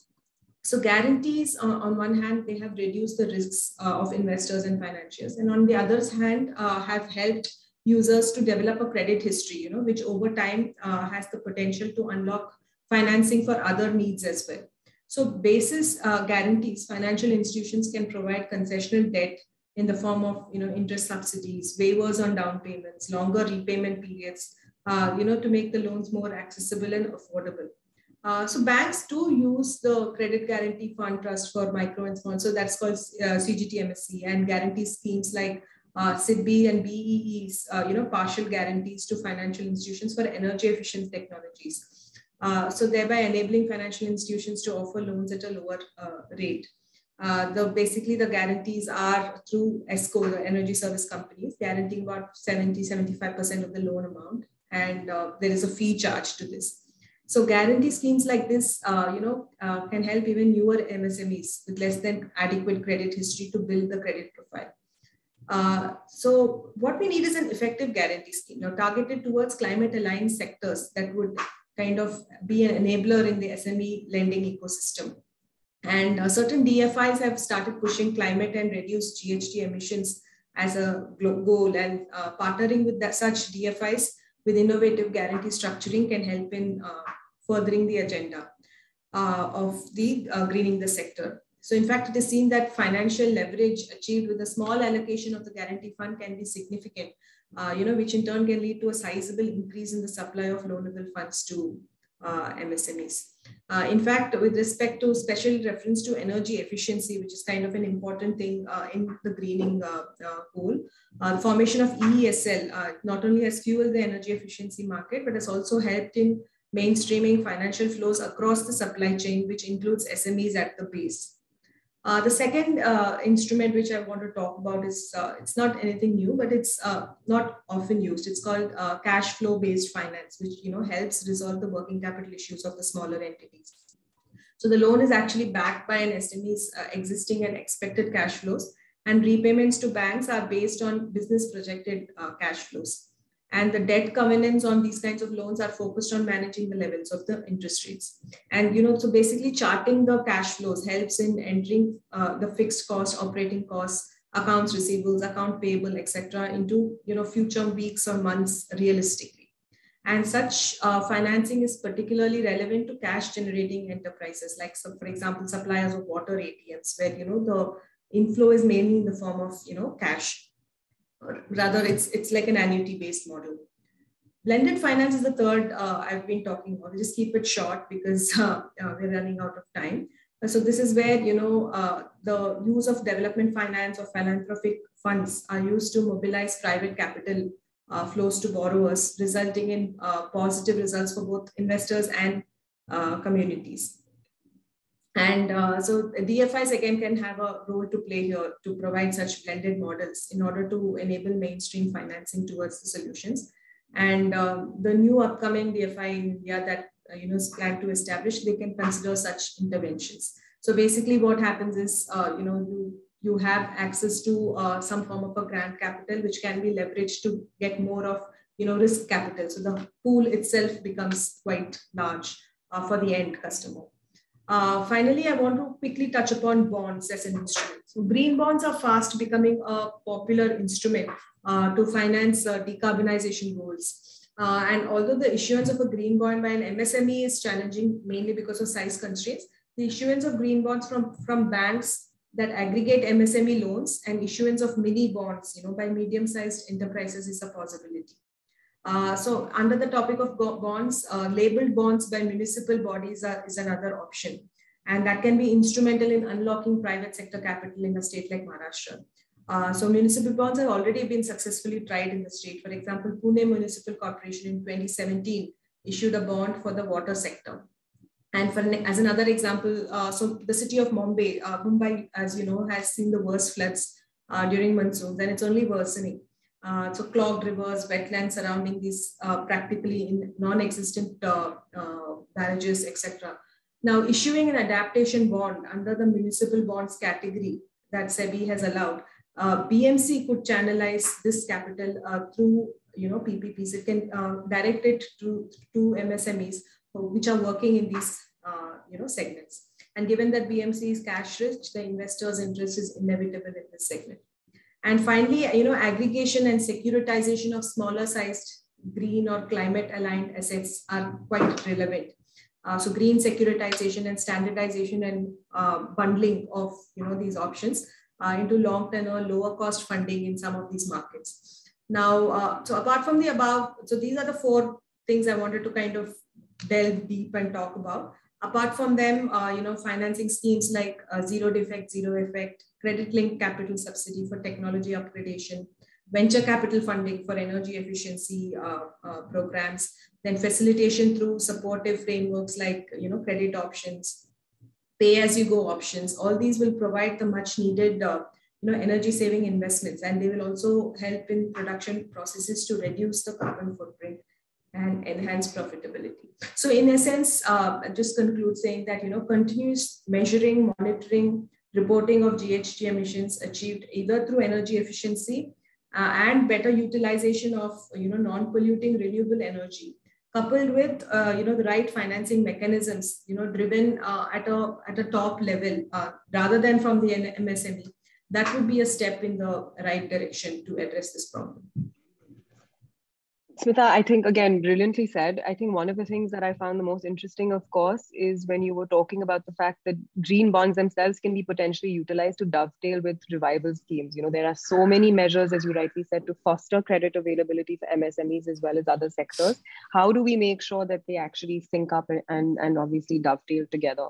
So guarantees, uh, on one hand, they have reduced the risks uh, of investors and financiers, and on the other hand, uh, have helped users to develop a credit history, you know, which over time uh, has the potential to unlock financing for other needs as well. So basis uh, guarantees, financial institutions can provide concessional debt in the form of, you know, interest subsidies, waivers on down payments, longer repayment periods, uh, you know, to make the loans more accessible and affordable. Uh, so banks do use the credit guarantee fund trust for micro and small. So that's called uh, CGTMSE and guarantee schemes like uh, SIDBI and BEEs, uh, you know, partial guarantees to financial institutions for energy efficient technologies. Uh, so thereby enabling financial institutions to offer loans at a lower uh, rate. Uh, the basically the guarantees are through ESCO, the energy service companies, guaranteeing about 70, 75% of the loan amount. And there is a fee charge to this. So guarantee schemes like this, uh, you know, uh, can help even newer MSMEs with less than adequate credit history to build the credit profile. Uh, so what we need is an effective guarantee scheme, now targeted towards climate aligned sectors that would kind of be an enabler in the SME lending ecosystem. And uh, certain DFIs have started pushing climate and reduced GHG emissions as a goal and uh, partnering with that, such DFIs with innovative guarantee structuring can help in uh, furthering the agenda uh, of the uh, greening the sector. So in fact, it is seen that financial leverage achieved with a small allocation of the guarantee fund can be significant, uh, you know, which in turn can lead to a sizable increase in the supply of loanable funds to uh, MSMEs. Uh, in fact, with respect to special reference to energy efficiency, which is kind of an important thing uh, in the greening goal, formation of EESL not only has fueled the energy efficiency market, but has also helped in mainstreaming financial flows across the supply chain, which includes SMEs at the base. Uh, the second uh, instrument which I want to talk about is, uh, it's not anything new, but it's uh, not often used. It's called uh, cash flow based finance, which you know helps resolve the working capital issues of the smaller entities. So the loan is actually backed by an SME's uh, existing and expected cash flows and repayments to banks are based on business projected cash flows. And the debt covenants on these kinds of loans are focused on managing the levels of the interest rates. And, you know, so basically charting the cash flows helps in entering uh, the fixed cost, operating costs, accounts receivables, account payable, etc., into, you know, future weeks or months realistically. And such uh, financing is particularly relevant to cash generating enterprises, like, for example, suppliers of water ATMs, where, you know, the inflow is mainly in the form of, you know, cash rather it's it's like an annuity based model. Blended finance is the third uh, i've been talking about. Just keep it short because uh, uh, we're running out of time. So this is where you know uh, the use of development finance or philanthropic funds are used to mobilize private capital uh, flows to borrowers, resulting in uh, positive results for both investors and uh, communities. And uh, so DFIs again can have a role to play here to provide such blended models in order to enable mainstream financing towards the solutions. And uh, the new upcoming DFI in India that uh, you know is planned to establish, they can consider such interventions. So basically, what happens is uh, you know you you have access to uh, some form of a grant capital which can be leveraged to get more of you know risk capital. So the pool itself becomes quite large uh, for the end customer. Uh, finally, I want to quickly touch upon bonds as an instrument. So green bonds are fast becoming a popular instrument uh, to finance uh, decarbonization goals. Uh, and although the issuance of a green bond by an MSME is challenging mainly because of size constraints, the issuance of green bonds from, from banks that aggregate MSME loans and issuance of mini bonds, you know, by medium-sized enterprises is a possibility. Uh, so under the topic of bonds, uh, labeled bonds by municipal bodies are, is another option. And that can be instrumental in unlocking private sector capital in a state like Maharashtra. Uh, so municipal bonds have already been successfully tried in the state. For example, Pune Municipal Corporation in 2017 issued a bond for the water sector. And for as another example, uh, so the city of Mumbai, uh, Mumbai, as you know, has seen the worst floods uh, during monsoons, and it's only worsening. Uh, so clogged rivers, wetlands surrounding these uh, practically in non-existent uh, uh barrages, etc. Now issuing an adaptation bond under the municipal bonds category that SEBI has allowed, uh, BMC could channelize this capital uh, through you know PPPs. It can direct it to, to MSMEs which are working in these you know segments. And given that BMC is cash rich, the investor's interest is inevitable in this segment. And finally, you know, aggregation and securitization of smaller sized green or climate aligned assets are quite relevant. Uh, so green securitization and standardization and uh, bundling of you know these options uh, into long term or lower cost funding in some of these markets. Now, uh, so apart from the above, so these are the four things I wanted to kind of delve deep and talk about. Apart from them, uh, you know, financing schemes like uh, zero defect, zero effect, credit linked capital subsidy for technology upgradation, venture capital funding for energy efficiency uh, uh, programs, then facilitation through supportive frameworks like you know credit options, pay as you go options. All these will provide the much needed uh, you know energy saving investments, and they will also help in production processes to reduce the carbon footprint and enhance profitability. So in essence, uh, just conclude saying that you know continuous measuring, monitoring, reporting of GHG emissions achieved either through energy efficiency uh, and better utilization of you know non-polluting renewable energy coupled with uh, you know the right financing mechanisms you know driven uh, at a at a top level uh, rather than from the MSME that would be a step in the right direction to address this problem Smita, I think again, brilliantly said. I think one of the things that I found the most interesting, of course, is when you were talking about the fact that green bonds themselves can be potentially utilized to dovetail with revival schemes. You know, there are so many measures, as you rightly said, to foster credit availability for MSMEs as well as other sectors. How do we make sure that they actually sync up and, and obviously dovetail together?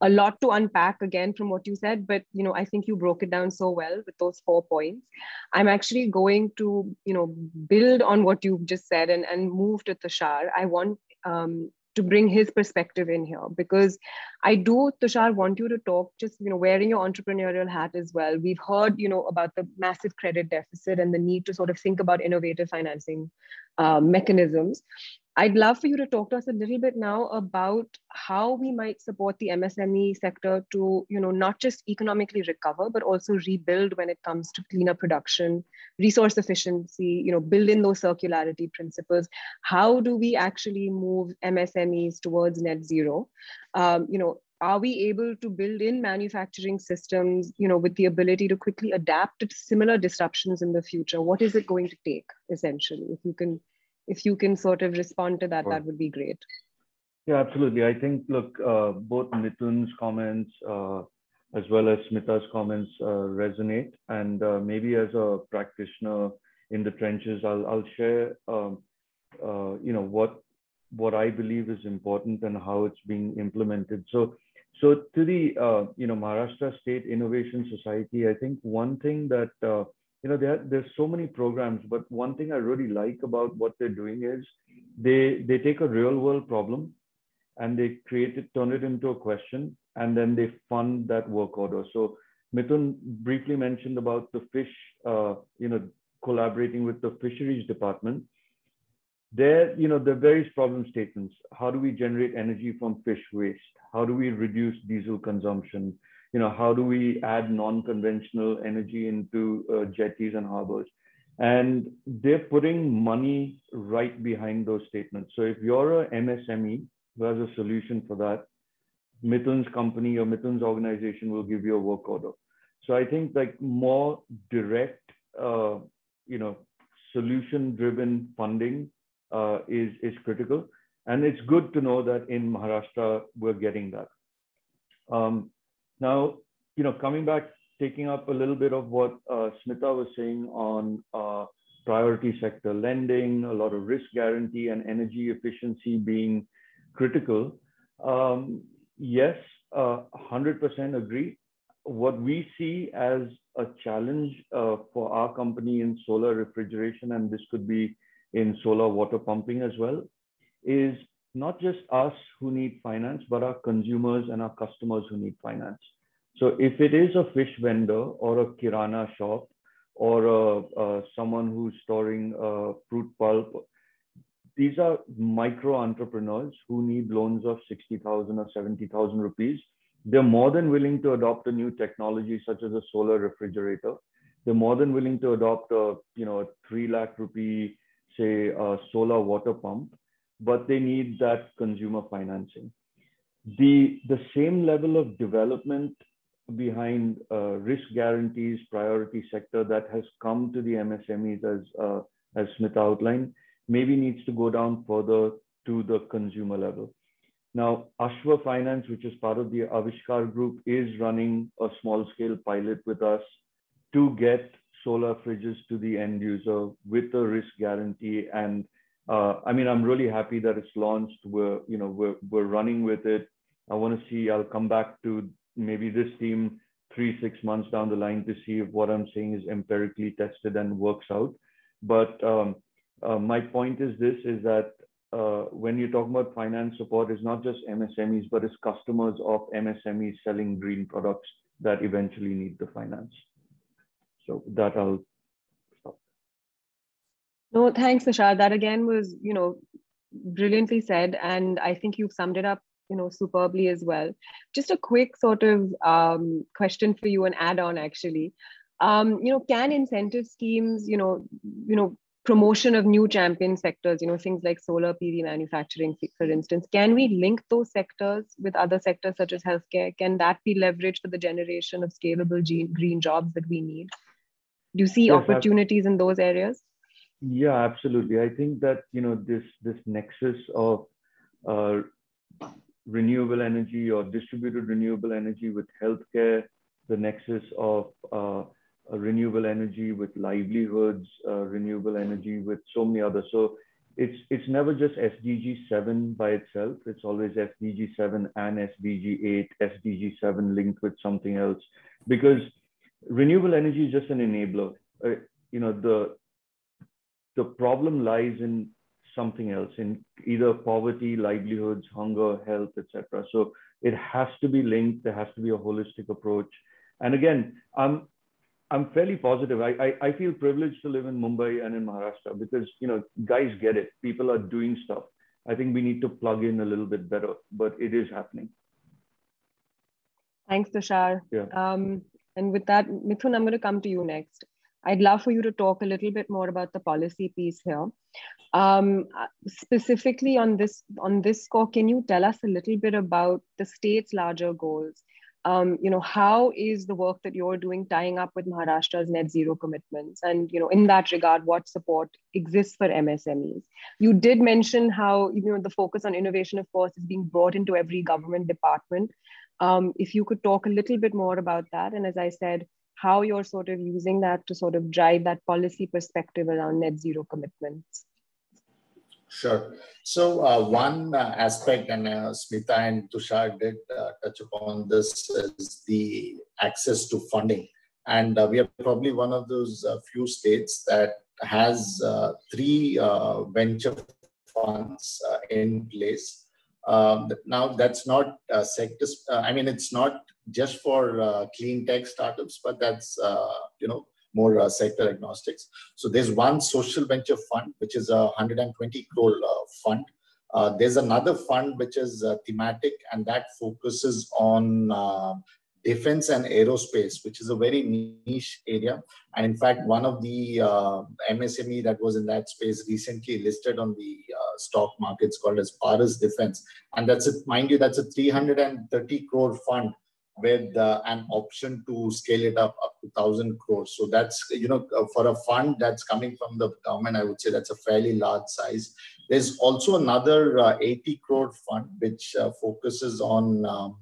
A lot to unpack again from what you said, but you know, I think you broke it down so well with those four points. I'm actually going to, you know, build on what you've just said and, and move to Tushar, I want um, to bring his perspective in here because I do, Tushar, want you to talk just, you know, wearing your entrepreneurial hat as well. We've heard, you know, about the massive credit deficit and the need to sort of think about innovative financing uh, mechanisms. I'd love for you to talk to us a little bit now about how we might support the MSME sector to, you know, not just economically recover, but also rebuild when it comes to cleaner production, resource efficiency, you know, build in those circularity principles. How do we actually move MSMEs towards net zero? Um, you know, are we able to build in manufacturing systems, you know, with the ability to quickly adapt to similar disruptions in the future? What is it going to take, essentially? If you can if you can sort of respond to that, sure. that would be great. Yeah, absolutely. I think, look, uh, both Mithun's comments uh, as well as Smita's comments uh, resonate. And uh, maybe as a practitioner in the trenches, I'll, I'll share, um, uh, you know, what what I believe is important and how it's being implemented. So, so to the, uh, you know, Maharashtra State Innovation Society, I think one thing that you know, there, there's so many programs, but one thing I really like about what they're doing is they, they take a real world problem and they create it, turn it into a question, and then they fund that work order. So Mithun briefly mentioned about the fish, uh, you know, collaborating with the fisheries department. There, you know, the various problem statements. How do we generate energy from fish waste? How do we reduce diesel consumption? You know, how do we add non-conventional energy into uh, jetties and harbors? And they're putting money right behind those statements. So if you're a MSME who has a solution for that, Mithun's company or Mithun's organization will give you a work order. So I think like more direct, uh, you know, solution-driven funding uh, is is critical, and it's good to know that in Maharashtra we're getting that. Um, now, you know, coming back, taking up a little bit of what uh, Smita was saying on uh, priority sector lending, a lot of risk guarantee and energy efficiency being critical. Um, yes, 100% uh, agree. What we see as a challenge uh, for our company in solar refrigeration, and this could be in solar water pumping as well, is not just us who need finance, but our consumers and our customers who need finance. So if it is a fish vendor or a kirana shop or a, uh, someone who's storing uh, fruit pulp these are micro entrepreneurs who need loans of 60,000 or 70,000 rupees. They're more than willing to adopt a new technology such as a solar refrigerator. They're more than willing to adopt a, you know, a 3 lakh rupee, say, a solar water pump, but they need that consumer financing. The, the same level of development behind uh, risk guarantees, priority sector that has come to the MSMEs as, uh, as Smita outlined maybe needs to go down further to the consumer level. Now, Ashv Finance, which is part of the Aavishkaar Group, is running a small scale pilot with us to get solar fridges to the end user with a risk guarantee. And uh, I mean, I'm really happy that it's launched. We're, you know, we're, we're running with it. I want to see, I'll come back to maybe this team three, six months down the line to see if what I'm saying is empirically tested and works out. But um, uh, my point is this is that uh, when you talk about finance support, it's not just MSMEs, but it's customers of MSMEs selling green products that eventually need the finance. So that I'll. No, thanks, Tushar. That again was, you know, brilliantly said. And I think you've summed it up, you know, superbly as well. Just a quick sort of um, question for you, an add-on actually. Um, you know, can incentive schemes, you know, you know, promotion of new champion sectors, you know, things like solar PV manufacturing, for instance. Can we link those sectors with other sectors such as healthcare? Can that be leveraged for the generation of scalable green jobs that we need? Do you see yes, opportunities in those areas? Yeah, absolutely. I think that you know this this nexus of uh, renewable energy or distributed renewable energy with healthcare, the nexus of uh, renewable energy, with livelihoods, uh, renewable energy, with so many others. So it's it's never just SDG 7 by itself. It's always SDG 7 and SDG 8, SDG 7 linked with something else, because renewable energy is just an enabler. Uh, you know the the problem lies in something else in either poverty livelihoods hunger health etc so it has to be linked there has to be a holistic approach and again i'm I'm fairly positive. I, I, I feel privileged to live in Mumbai and in Maharashtra because you know guys get it. People are doing stuff. I think we need to plug in a little bit better, but it is happening. Thanks, Tushar. Yeah. Um, and with that, Mithun, I'm going to come to you next. I'd love for you to talk a little bit more about the policy piece here. Um, specifically on this on this score, can you tell us a little bit about the state's larger goals? um, you know, how is the work that you're doing tying up with Maharashtra's net zero commitments? And, you know, in that regard, what support exists for MSMEs? You did mention how, you know, the focus on innovation, of course, is being brought into every government department. Um, if you could talk a little bit more about that. And as I said, how you're sort of using that to sort of drive that policy perspective around net zero commitments. Sure. So uh, one uh, aspect, and uh, Smita and Tushar did uh, touch upon this, is the access to funding. And uh, we are probably one of those uh, few states that has three venture funds in place. Um, now, that's not sectors. I mean, it's not just for clean tech startups, but that's, you know, more uh, sector agnostics. So there's one social venture fund, which is a 120 crore uh, fund. Uh, there's another fund which is thematic, and that focuses on defense and aerospace, which is a very niche area. And in fact, one of the uh, MSME that was in that space recently listed on the uh, stock markets called as Paras Defence. And that's mind you, that's a 330 crore fund with uh, an option to scale it up up to 1000 crores so that's you know uh, for a fund that's coming from the government i would say that's a fairly large size there's also another uh, 80 crore fund which uh, focuses on um,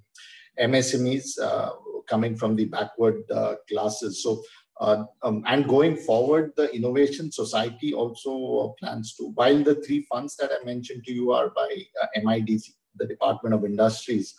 msmes uh, coming from the backward uh, classes so um, and going forward, the Innovation Society also plans to. While the three funds that I mentioned to you are by MIDC, the Department of Industries,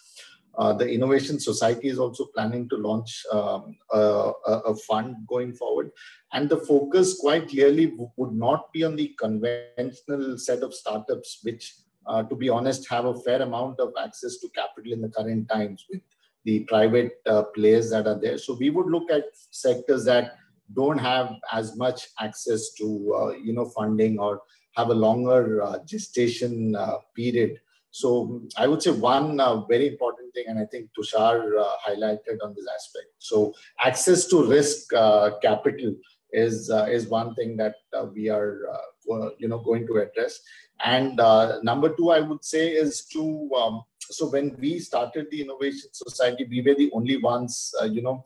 uh, the Innovation Society is also planning to launch um, a, a, fund going forward. And the focus quite clearly would not be on the conventional set of startups, which, uh, to be honest, have a fair amount of access to capital in the current times with the private uh, players that are there. So we would look at sectors that don't have as much access to, uh, you know, funding or have a longer uh, gestation period so I would say one uh, very important thing, and I think Tushar uh, highlighted on this aspect. So access to risk uh, capital is uh, is one thing that uh, we are uh, you know going to address. And number two, I would say is to um, so when we started the Innovation Society, we were the only ones you know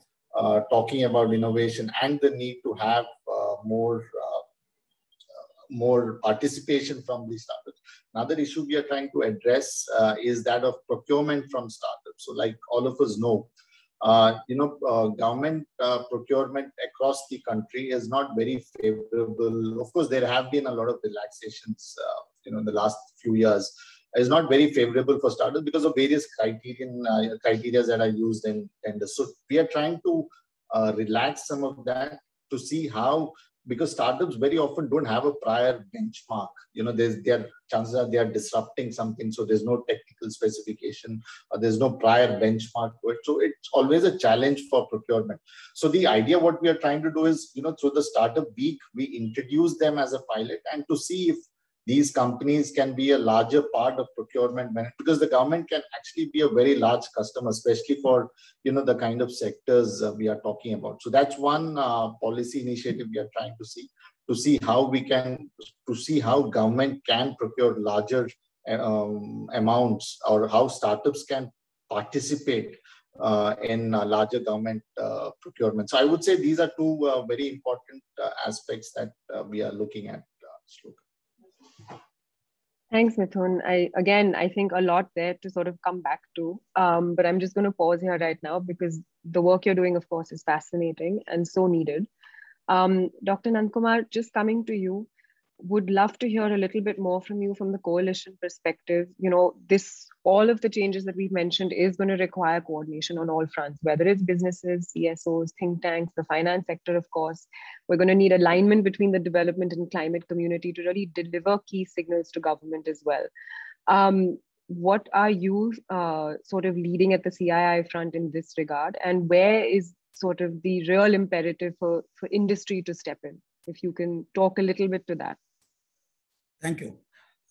talking about innovation and the need to have more more participation from the startups. Another issue we are trying to address uh, is that of procurement from startups. So like all of us know, uh, you know, uh, government uh, procurement across the country is not very favorable. Of course, there have been a lot of relaxations, uh, you know, in the last few years. Is not very favorable for startups because of various criterion uh, criteria that are used in tenders. So we are trying to relax some of that to see how because startups very often don't have a prior benchmark. You know there's their chances are they are disrupting something so there's no technical specification or there's no prior benchmark to it. So it's always a challenge for procurement. So the idea what we are trying to do is you know through the startup week we introduce them as a pilot and to see if these companies can be a larger part of procurement because the government can actually be a very large customer especially for you know the kind of sectors uh, we are talking about. So that's one uh, policy initiative we are trying to see to see how we can to see how government can procure larger um, amounts or how startups can participate uh, in uh, larger government uh, procurement. So i would say these are two uh, very important aspects that we are looking at uh, Thanks, Mithun. I again, I think a lot there to sort of come back to. Um, but I'm just going to pause here right now because the work you're doing, of course, is fascinating and so needed. Um, Dr. Nankumar, just coming to you, would love to hear a little bit more from you from the coalition perspective. You know, this all of the changes that we've mentioned is going to require coordination on all fronts, whether it's businesses, CSOs, think tanks, the finance sector, of course. We're going to need alignment between the development and climate community to really deliver key signals to government as well. Um, what are you uh, sort of leading at the CII front in this regard, and where is sort of the real imperative for, for industry to step in? If you can talk a little bit to that. Thank you.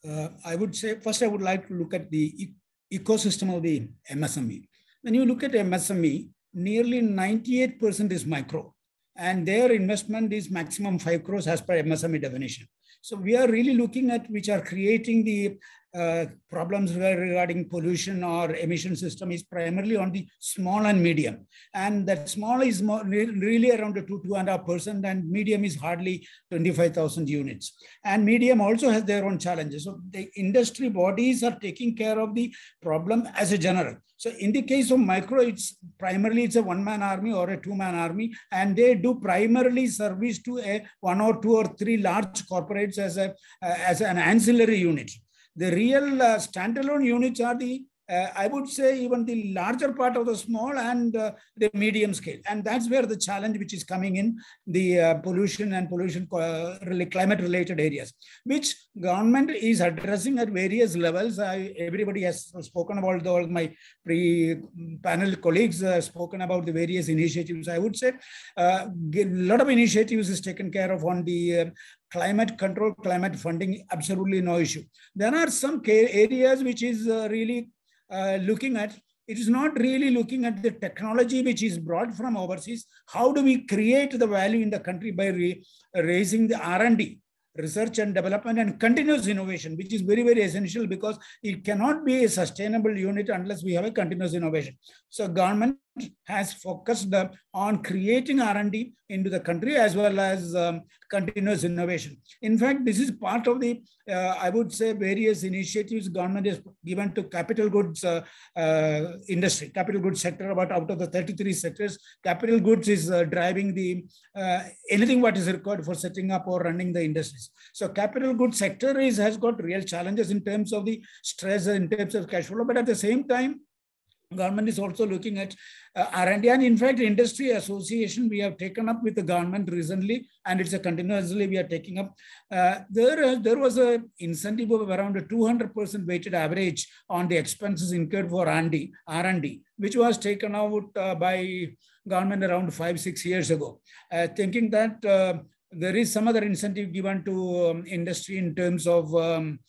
Uh, I would say first I would like to look at the e ecosystem of the MSME. When you look at MSME, nearly 98% is micro and their investment is maximum 5 crores as per MSME definition. So we are really looking at which are creating the uh, problems regarding pollution or emission system is primarily on the small and medium. And that small is more, really around the two, two and a half percent and medium is hardly 25,000 units. And medium also has their own challenges. So the industry bodies are taking care of the problem as a general. So in the case of micro, it's primarily it's a one-man army or a two-man army, and they do primarily service to a one or two or three large corporates as a uh, as an ancillary unit. The real uh, standalone units are the uh, I would say even the larger part of the small and uh, the medium scale. And that's where the challenge which is coming in the uh, pollution and pollution uh, climate related areas, which government is addressing at various levels. I, everybody has spoken about, all my pre-panel colleagues uh, spoken about the various initiatives. I would say a lot of initiatives is taken care of on the climate control, climate funding, absolutely no issue. There are some areas which is uh, really uh, looking at it is not really looking at the technology which is brought from overseas. How do we create the value in the country by raising the R&D, research and development and continuous innovation, which is very, very essential because it cannot be a sustainable unit unless we have a continuous innovation. So government has focused on creating R&D into the country as well as um, continuous innovation. In fact, this is part of the, uh, I would say, various initiatives government has given to capital goods uh, uh, industry, capital goods sector, about out of the 33 sectors, capital goods is uh, driving the uh, anything what is required for setting up or running the industries. So capital goods sector is has got real challenges in terms of the stress, in terms of cash flow, but at the same time, government is also looking at uh, R&D and in fact industry association we have taken up with the government recently and it's a continuously we are taking up. Uh, there uh, there was a incentive of around a 200 percent weighted average on the expenses incurred for R&D R&D which was taken out uh, by government around five six years ago. Uh, thinking that uh, there is some other incentive given to um, industry in terms of um,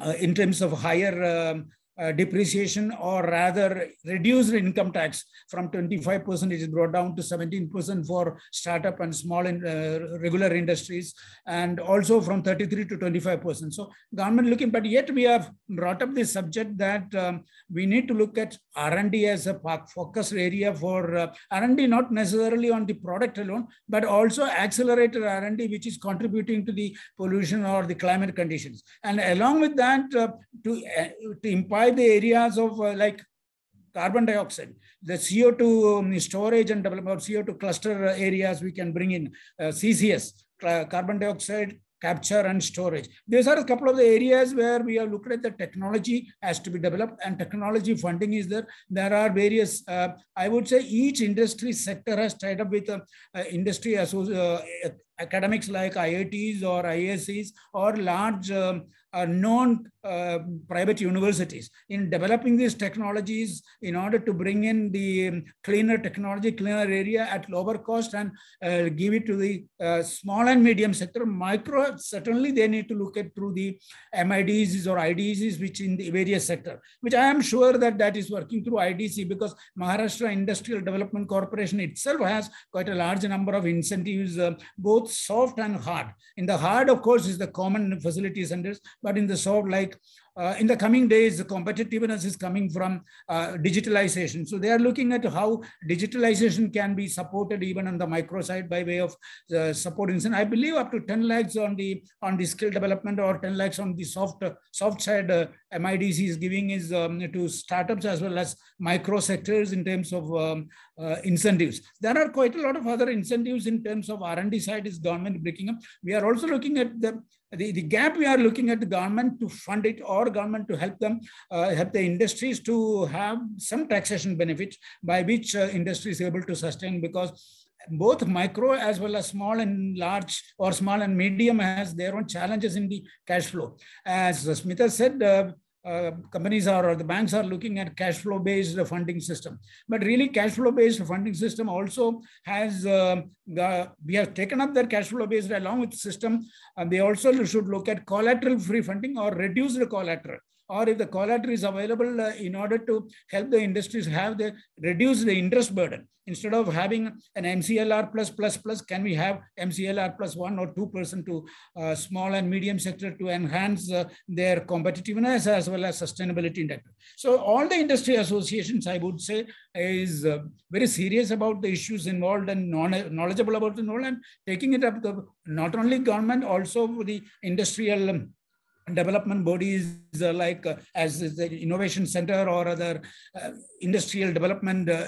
uh, in terms of higher um, uh, depreciation or rather reduced income tax from 25% it is brought down to 17% for startup and small and uh, regular industries and also from 33 to 25%. So government looking, but yet we have brought up this subject that um, we need to look at R&D as a focus area for uh, R&D not necessarily on the product alone, but also accelerated R&D which is contributing to the pollution or the climate conditions. And along with that, uh, to, uh, to impart the areas of uh, like carbon dioxide, the CO2 um, storage and development, CO2 cluster areas we can bring in, uh, CCS, carbon dioxide capture and storage. These are a couple of the areas where we have looked at the technology has to be developed and technology funding is there. There are various, uh, I would say each industry sector has tied up with uh, uh, industry uh, academics like IITs or ISCs or large um, uh, known uh, private universities in developing these technologies in order to bring in the um, cleaner technology, cleaner area at lower cost and uh, give it to the uh, small and medium sector. Micro, certainly they need to look at through the MIDCs or IDCs, which in the various sector, which I am sure that that is working through IDC because Maharashtra Industrial Development Corporation itself has quite a large number of incentives, uh, both soft and hard. In the hard, of course, is the common facility centers, but in the soft, like uh, in the coming days, the competitiveness is coming from uh, digitalization. So they are looking at how digitalization can be supported even on the micro side by way of uh, supporting. And I believe up to 10 lakhs on the on the skill development or 10 lakhs on the soft soft side uh, MIDC is giving is um, to startups as well as micro sectors in terms of um, uh, incentives. There are quite a lot of other incentives in terms of R&D side is government breaking up. We are also looking at the the, the gap we are looking at the government to fund it or government to help them, uh, help the industries to have some taxation benefits by which uh, industry is able to sustain because both micro as well as small and large or small and medium has their own challenges in the cash flow. As Smita said, uh, uh, companies are or the banks are looking at cash flow based funding system. But really cash flow based funding system also has uh, the, we have taken up their cash flow based along with system and they also should look at collateral free funding or reduce the collateral or if the collateral is available uh, in order to help the industries have the reduce the interest burden instead of having an MCLR plus plus plus, can we have MCLR plus one or two percent to uh, small and medium sector to enhance uh, their competitiveness as well as sustainability index. So all the industry associations, I would say, is uh, very serious about the issues involved and knowledgeable about the role and taking it up to not only government, also the industrial um, development bodies uh, like uh, as the innovation center or other uh, industrial development uh,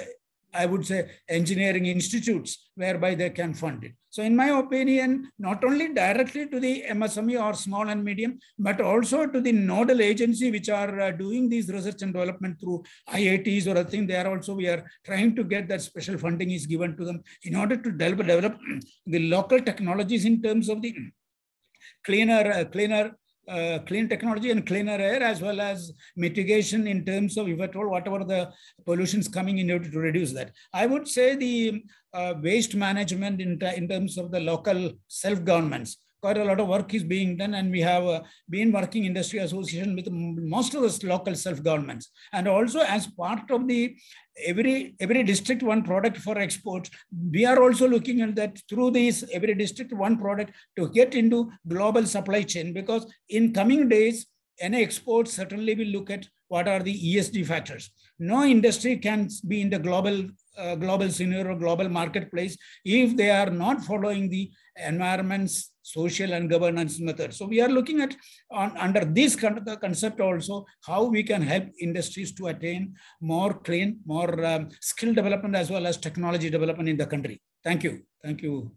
I would say, engineering institutes whereby they can fund it. So in my opinion, not only directly to the MSME or small and medium, but also to the nodal agency which are uh, doing these research and development through IITs or a thing, they are also, we are trying to get that special funding is given to them in order to develop, develop the local technologies in terms of the cleaner, uh, cleaner uh, clean technology and cleaner air as well as mitigation in terms of if at all whatever the pollutions coming in order to reduce that. I would say the uh, waste management in, in terms of the local self governments quite a lot of work is being done and we have uh, been working industry association with most of the local self-governments. And also as part of the every every district one product for export we are also looking at that through this every district one product to get into global supply chain because in coming days any export certainly will look at what are the esg factors. No industry can be in the global uh, global scenario global marketplace if they are not following the environment's social and governance methods. So we are looking at on, under this kind of concept also how we can help industries to attain more clean, more um, skill development as well as technology development in the country. Thank you. Thank you.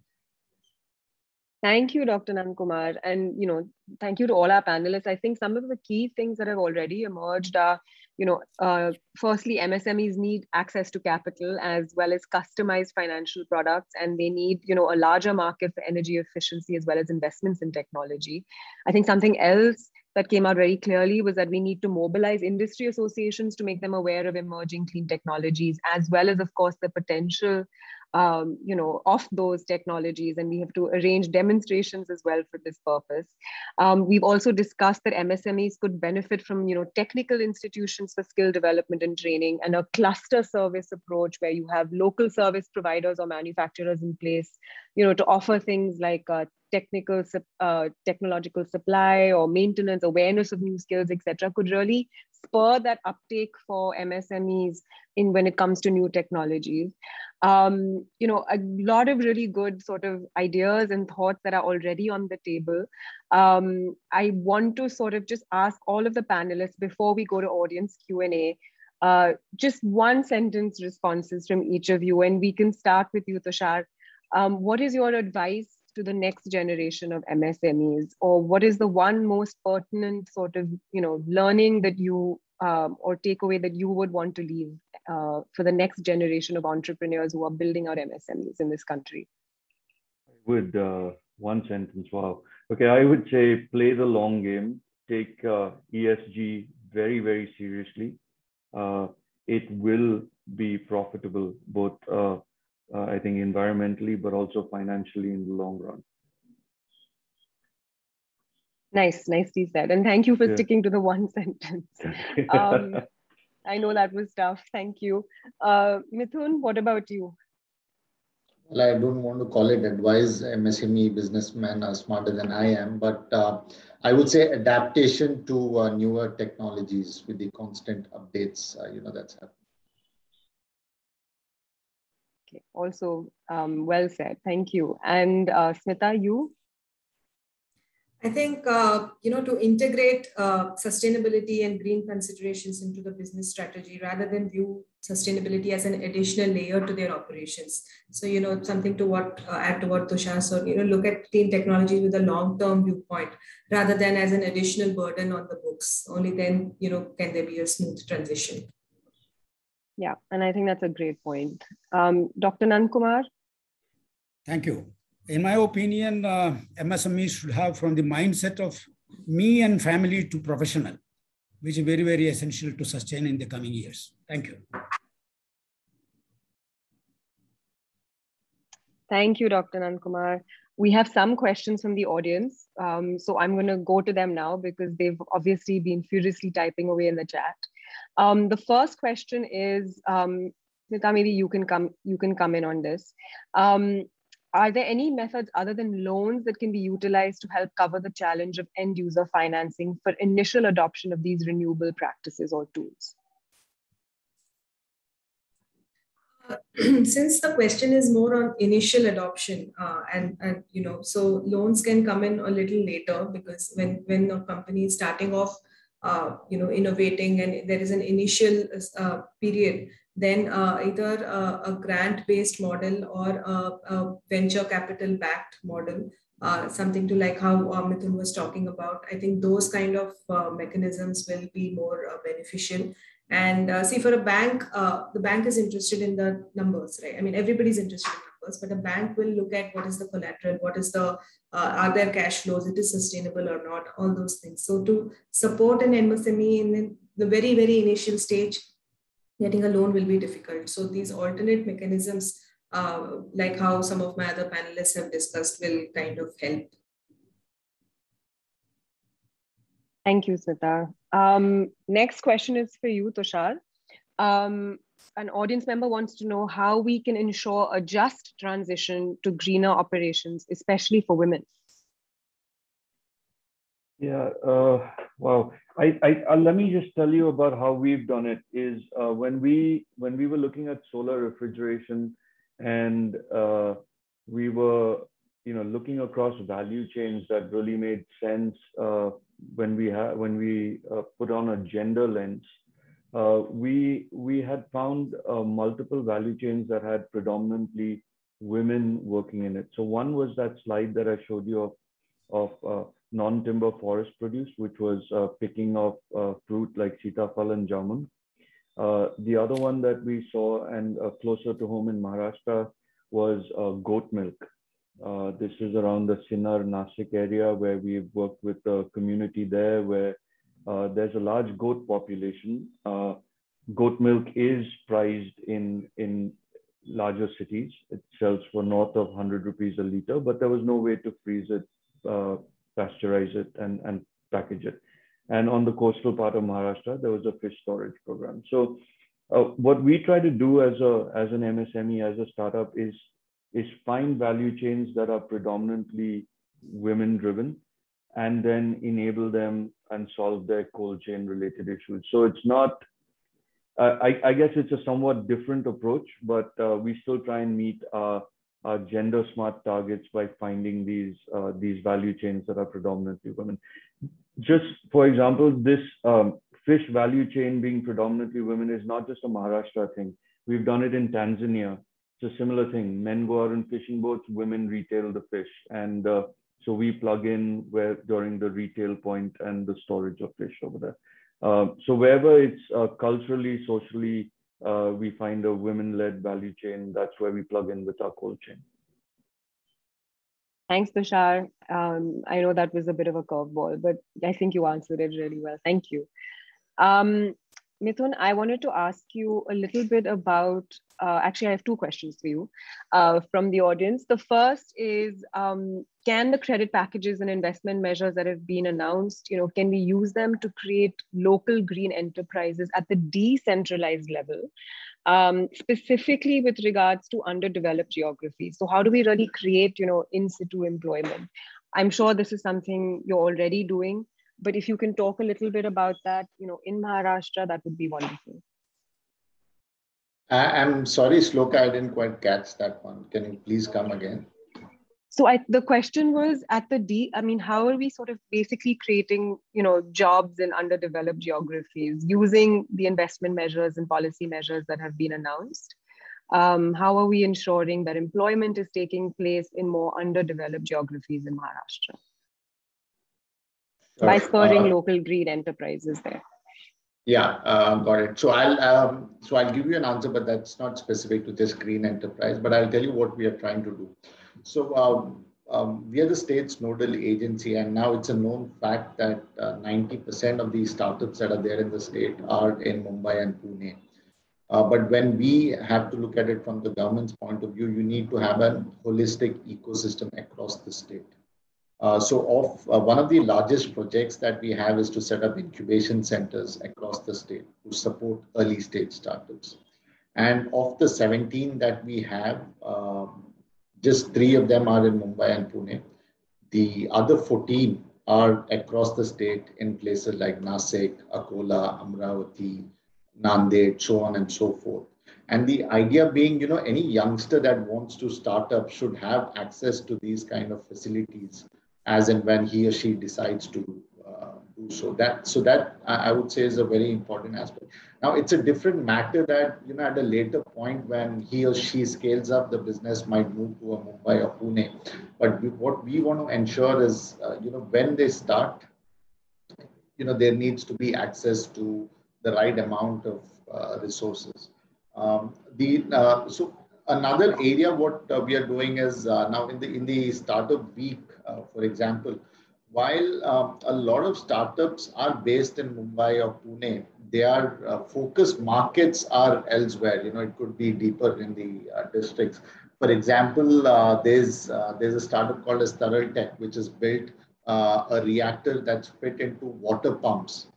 Thank you, Dr. Nandkumar. And, you know, thank you to all our panelists. I think some of the key things that have already emerged are you know, uh, firstly, MSMEs need access to capital as well as customized financial products, and they need, you know, a larger market for energy efficiency as well as investments in technology. I think something else that came out very clearly was that we need to mobilize industry associations to make them aware of emerging clean technologies, as well as, of course, the potential um, you know, of those technologies, and we have to arrange demonstrations as well for this purpose. Um, we've also discussed that MSMEs could benefit from, you know, technical institutions for skill development and training, and a cluster service approach where you have local service providers or manufacturers in place, you know, to offer things like uh, technical, uh, technological supply or maintenance, awareness of new skills, etc., could really spur that uptake for MSMEs in when it comes to new technologies. Um, you know, a lot of really good sort of ideas and thoughts that are already on the table. Um, I want to sort of just ask all of the panelists before we go to audience Q&A, uh, just one sentence responses from each of you. And we can start with you, Tushar. Um, what is your advice to the next generation of MSMEs? Or what is the one most pertinent sort of, you know, learning that you um, or takeaway that you would want to leave uh, for the next generation of entrepreneurs who are building out MSMEs in this country? I would, uh, one sentence, wow. Okay, I would say play the long game, take uh, ESG very, very seriously. Uh, it will be profitable, both, uh, uh, I think, environmentally, but also financially in the long run. Nice, nicely said. And thank you for yeah. sticking to the one sentence. um, I know that was tough. Thank you. Uh, Mithun, what about you? Well, I don't want to call it advice. MSME businessmen are smarter than I am, but uh, I would say adaptation to uh, newer technologies with the constant updates. Uh, you know that's happening. Okay. Also, um, well said. Thank you. And uh, Smita, you? I think, uh, you know, to integrate uh, sustainability and green considerations into the business strategy rather than view sustainability as an additional layer to their operations. So, you know, something to what, uh, add to what Tushar said, you know, look at clean technologies with a long-term viewpoint rather than as an additional burden on the books. Only then, you know, can there be a smooth transition. Yeah, and I think that's a great point. Um, Dr. Nandkumar? Thank you in my opinion, uh, MSME should have from the mindset of me and family to professional, which is very, very essential to sustain in the coming years. Thank you. Thank you, Dr. Nandkumar. We have some questions from the audience. Um, so I'm going to go to them now because they've obviously been furiously typing away in the chat. Um, the first question is, um, maybe you can come you can come in on this. Um, are there any methods other than loans that can be utilized to help cover the challenge of end user financing for initial adoption of these renewable practices or tools? Uh, since the question is more on initial adoption uh, and, and you know so loans can come in a little later because when when a company is starting off uh, you know innovating and there is an initial uh, period then uh, either a, a grant-based model or a, a venture capital-backed model, uh, something to like how uh, Mithun was talking about. I think those kind of uh, mechanisms will be more uh, beneficial. And uh, see, for a bank, uh, the bank is interested in the numbers, right? I mean, everybody's interested in but a bank will look at what is the collateral, what is the, are there cash flows, it is sustainable or not, all those things. So to support an MSME in the very, very initial stage, getting a loan will be difficult. So these alternate mechanisms, uh, like how some of my other panelists have discussed, will kind of help. Thank you, Smita. Um, next question is for you, Tushar. Um, an audience member wants to know how we can ensure a just transition to greener operations, especially for women. Yeah, uh, wow. I, I, uh, let me just tell you about how we've done it. Is uh, when we when we were looking at solar refrigeration, and uh, we were you know looking across value chains that really made sense uh, when we had when we uh, put on a gender lens. We we had found multiple value chains that had predominantly women working in it. So one was that slide that I showed you of of non-timber forest produce, which was uh, picking of uh, fruit like sitafal and jamun. Uh, the other one that we saw and uh, closer to home in Maharashtra was uh, goat milk. Uh, this is around the Sinnar Nasik area where we've worked with the community there where Uh, there's a large goat population. Uh, goat milk is prized in, in larger cities. It sells for north of 100 rupees a liter, but there was no way to freeze it uh, pasteurize it and, and package it. And on the coastal part of Maharashtra, there was a fish storage program. So uh, what we try to do as a as an MSME, as a startup, is is find value chains that are predominantly women driven, and then enable them and solve their cold chain related issues. So it's not. Uh, I, I, guess it's a somewhat different approach, but uh, we still try and meet our uh, gender smart targets by finding these uh, these value chains that are predominantly women. Just for example, this um, fish value chain being predominantly women is not just a Maharashtra thing. We've done it in Tanzania. It's a similar thing. Men go out in fishing boats, women retail the fish, and uh, so we plug in where during the retail point and the storage of fish over there. Uh, so wherever it's uh, culturally, socially uh, we find a women-led value chain. That's where we plug in with our cold chain. Thanks, Tushar. Um, I know that was a bit of a curveball, but I think you answered it really well. Thank you. Um, Mithun, I wanted to ask you a little bit about, uh, actually, I have two questions for you uh, from the audience. The first is, um, can the credit packages and investment measures that have been announced, you know, can we use them to create local green enterprises at the decentralized level, um, specifically with regards to underdeveloped geographies? So how do we really create, you know, in situ employment? I'm sure this is something you're already doing, but if you can talk a little bit about that, you know, in Maharashtra, that would be wonderful. I'm sorry, Shloka, I didn't quite catch that one. Can you please come again? So I, the question was at the D, I mean, how are we sort of basically creating, you know, jobs in underdeveloped geographies using the investment measures and policy measures that have been announced? Um, how are we ensuring that employment is taking place in more underdeveloped geographies in Maharashtra? by spurring uh, local green enterprises there? Yeah, uh, got it. So I'll um, so I'll give you an answer, but that's not specific to this green enterprise. But I'll tell you what we are trying to do. So um, um, we are the state's nodal agency, and now it's a known fact that 90% uh, of these startups that are there in the state are in Mumbai and Pune. Uh, but when we have to look at it from the government's point of view, you need to have a holistic ecosystem across the state. Uh, so of uh, one of the largest projects that we have is to set up incubation centers across the state to support early stage startups. And of the 17 that we have, um, just three of them are in Mumbai and Pune. The other 14 are across the state in places like Nasik, Akola, Amravati, Nanded, so on and so forth. And the idea being, you know, any youngster that wants to start up should have access to these kind of facilities as and when he or she decides to so. That so that I would say is a very important aspect. Now it's a different matter that you know at a later point when he or she scales up, the business might move to a Mumbai or Pune. But we, what we want to ensure is uh, you know when they start, you know there needs to be access to the right amount of uh, resources. Um, the uh, so another area what uh, we are doing is uh, now in the in the startup week, uh, for example, while um, a lot of startups are based in Mumbai or Pune, their uh, focus markets are elsewhere. You know, it could be deeper in the uh, districts. For example, uh, there's there's a startup called as Taral Tech, which has built a reactor that's fit into water pumps.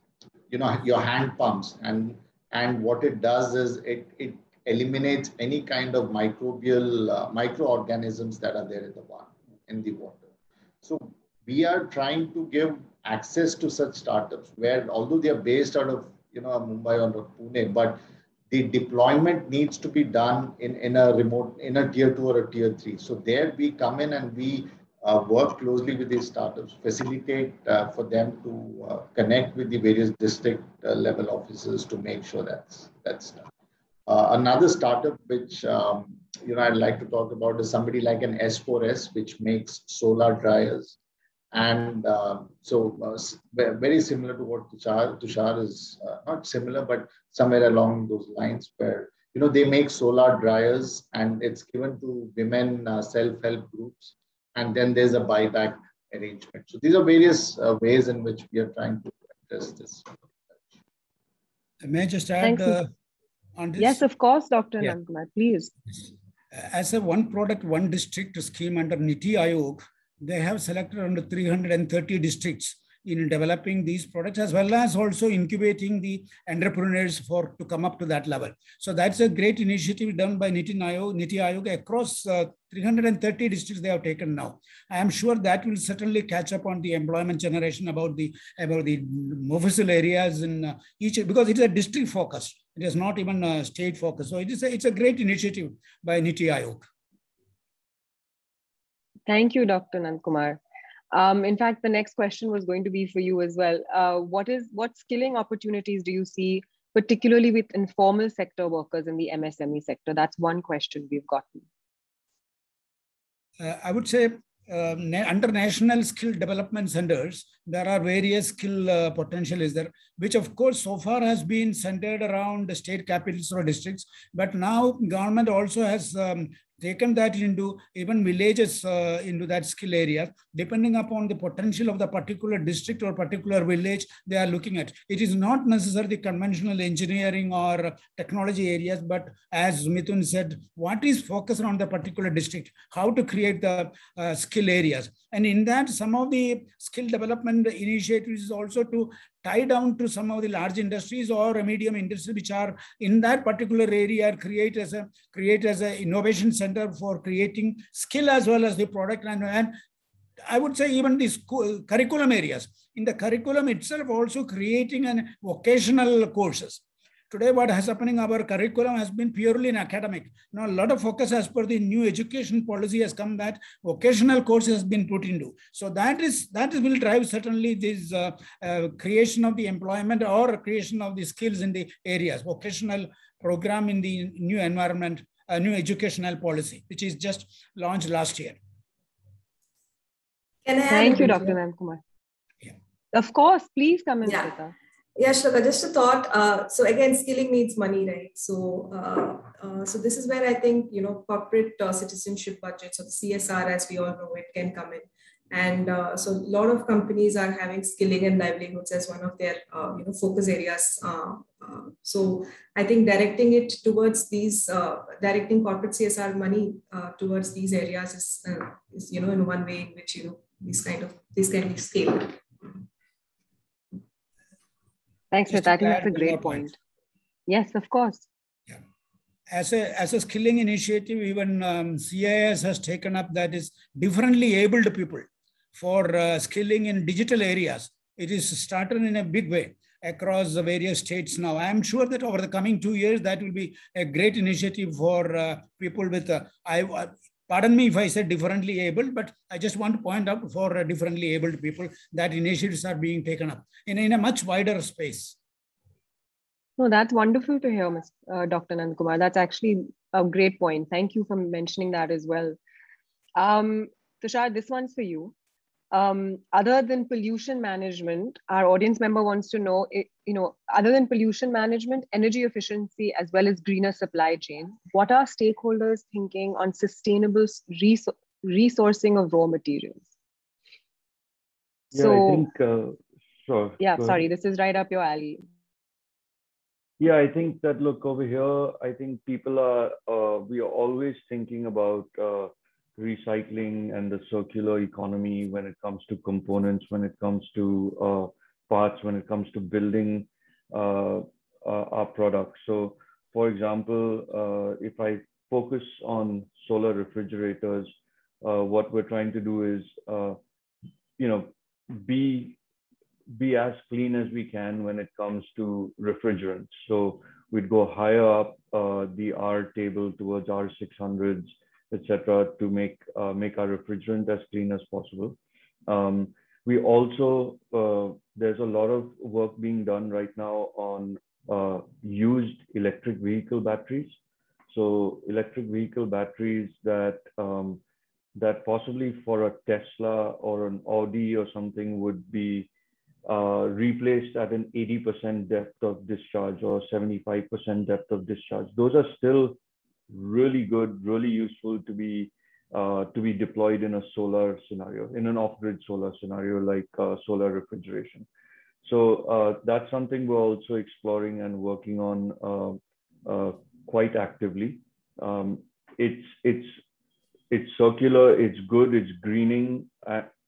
You know, your hand pumps, and and what it does is it it eliminates any kind of microbial uh, microorganisms that are there in the water. In the water. So we are trying to give access to such startups where, although they are based out of you know Mumbai or Pune, but the deployment needs to be done in, in a remote in a tier two or a tier three. So there we come in and we uh, work closely with these startups, facilitate uh, for them to uh, connect with the various district uh, level offices to make sure that's that's done. Uh, another startup which um, you know I'd like to talk about is somebody like an S4S, which makes solar dryers, and uh, so uh, very similar to what Tushar, Tushar is uh, not similar, but somewhere along those lines, where you know they make solar dryers, and it's given to women uh, self-help groups, and then there's a buyback arrangement. So these are various uh, ways in which we are trying to address this. I May I just add? on this? Yes, of course, Dr. Yeah. Nandkumar, please. As a one product, one district scheme under NITI Aayog, they have selected under 330 districts in developing these products as well as also incubating the entrepreneurs for to come up to that level. So that's a great initiative done by NITI Aayog, NITI Aayog across uh, 330 districts they have taken now. I am sure that will certainly catch up on the employment generation about the about the mofussil areas in uh, each because it is a district focus. It is not even a state focus. So it is a, it's a great initiative by NITI Aayog. Thank you, Dr. Nandkumar. Um, in fact, the next question was going to be for you as well. Uh, what is what skilling opportunities do you see, particularly with informal sector workers in the MSME sector? That's one question we've gotten. Uh, I would say uh, under national skill development centers, there are various skill uh, potential is there, which of course so far has been centered around the state capitals or districts. But now government also has um, taken that into even villages uh, into that skill area depending upon the potential of the particular district or particular village they are looking at. It is not necessarily conventional engineering or technology areas but as mithun said what is focused on the particular district how to create the uh, skill areas and in that some of the skill development initiatives is also to tie down to some of the large industries or medium industries which are in that particular area create as a create as an innovation center for creating skill as well as the product and, and I would say even the school, curriculum areas. In the curriculum itself, also creating an vocational courses. Today, what has happening, our curriculum has been purely in academic. Now, a lot of focus as per the new education policy has come that vocational course has been put into. So that is that will drive certainly this uh, uh, creation of the employment or creation of the skills in the areas. Vocational program in the new environment, a new educational policy, which is just launched last year. Thank you, Dr. Nandkumar. Yeah. Of course, please come in, yeah. Yeah, Shloka, just a thought. Uh, so again, skilling needs money, right? So, uh, uh, so this is where I think you know corporate uh, citizenship budgets or CSR, as we all know it, can come in. And uh, so, a lot of companies are having skilling and livelihoods as one of their uh, you know focus areas. so, I think directing it towards these, directing corporate CSR money towards these areas is, is you know in one way in which you know these kind of these can be scaled. Thanks. I think that's a great point. point. Yes, of course. Yeah. As a, as a skilling initiative, even um, CIS has taken up that is differently abled people for uh, skilling in digital areas. It is started in a big way across the various states now. I am sure that over the coming two years, that will be a great initiative for uh, people with uh, I, pardon me if I said differently able, but I just want to point out for differently abled people that initiatives are being taken up in, in a much wider space. No, that's wonderful to hear, Ms. Uh, Dr. Nandakumar. That's actually a great point. Thank you for mentioning that as well. Um, Tushar, this one's for you. Um, other than pollution management, our audience member wants to know, you know, other than pollution management, energy efficiency, as well as greener supply chain, what are stakeholders thinking on sustainable res resourcing of raw materials? Yeah, so, I think, uh, sure. Yeah, sorry, this is right up your alley. Yeah, I think that look over here, I think people are, uh, we are always thinking about uh, recycling and the circular economy when it comes to components, when it comes to uh, parts, when it comes to building uh, uh, our products. So, for example, uh, if I focus on solar refrigerators, uh, what we're trying to do is, uh, you know, be be as clean as we can when it comes to refrigerants. So we'd go higher up the R table towards R600s etc., to make uh, make our refrigerant as clean as possible. Um, we also uh, there's a lot of work being done right now on uh, used electric vehicle batteries. So electric vehicle batteries that um, that possibly for a Tesla or an Audi or something would be uh, replaced at an 80% depth of discharge or 75% depth of discharge. Those are still really good, really useful to be uh, to be deployed in a solar scenario, in an off-grid solar scenario like uh, solar refrigeration. So uh, that's something we're also exploring and working on uh, uh, quite actively. Um, it's it's it's circular, it's good, it's greening,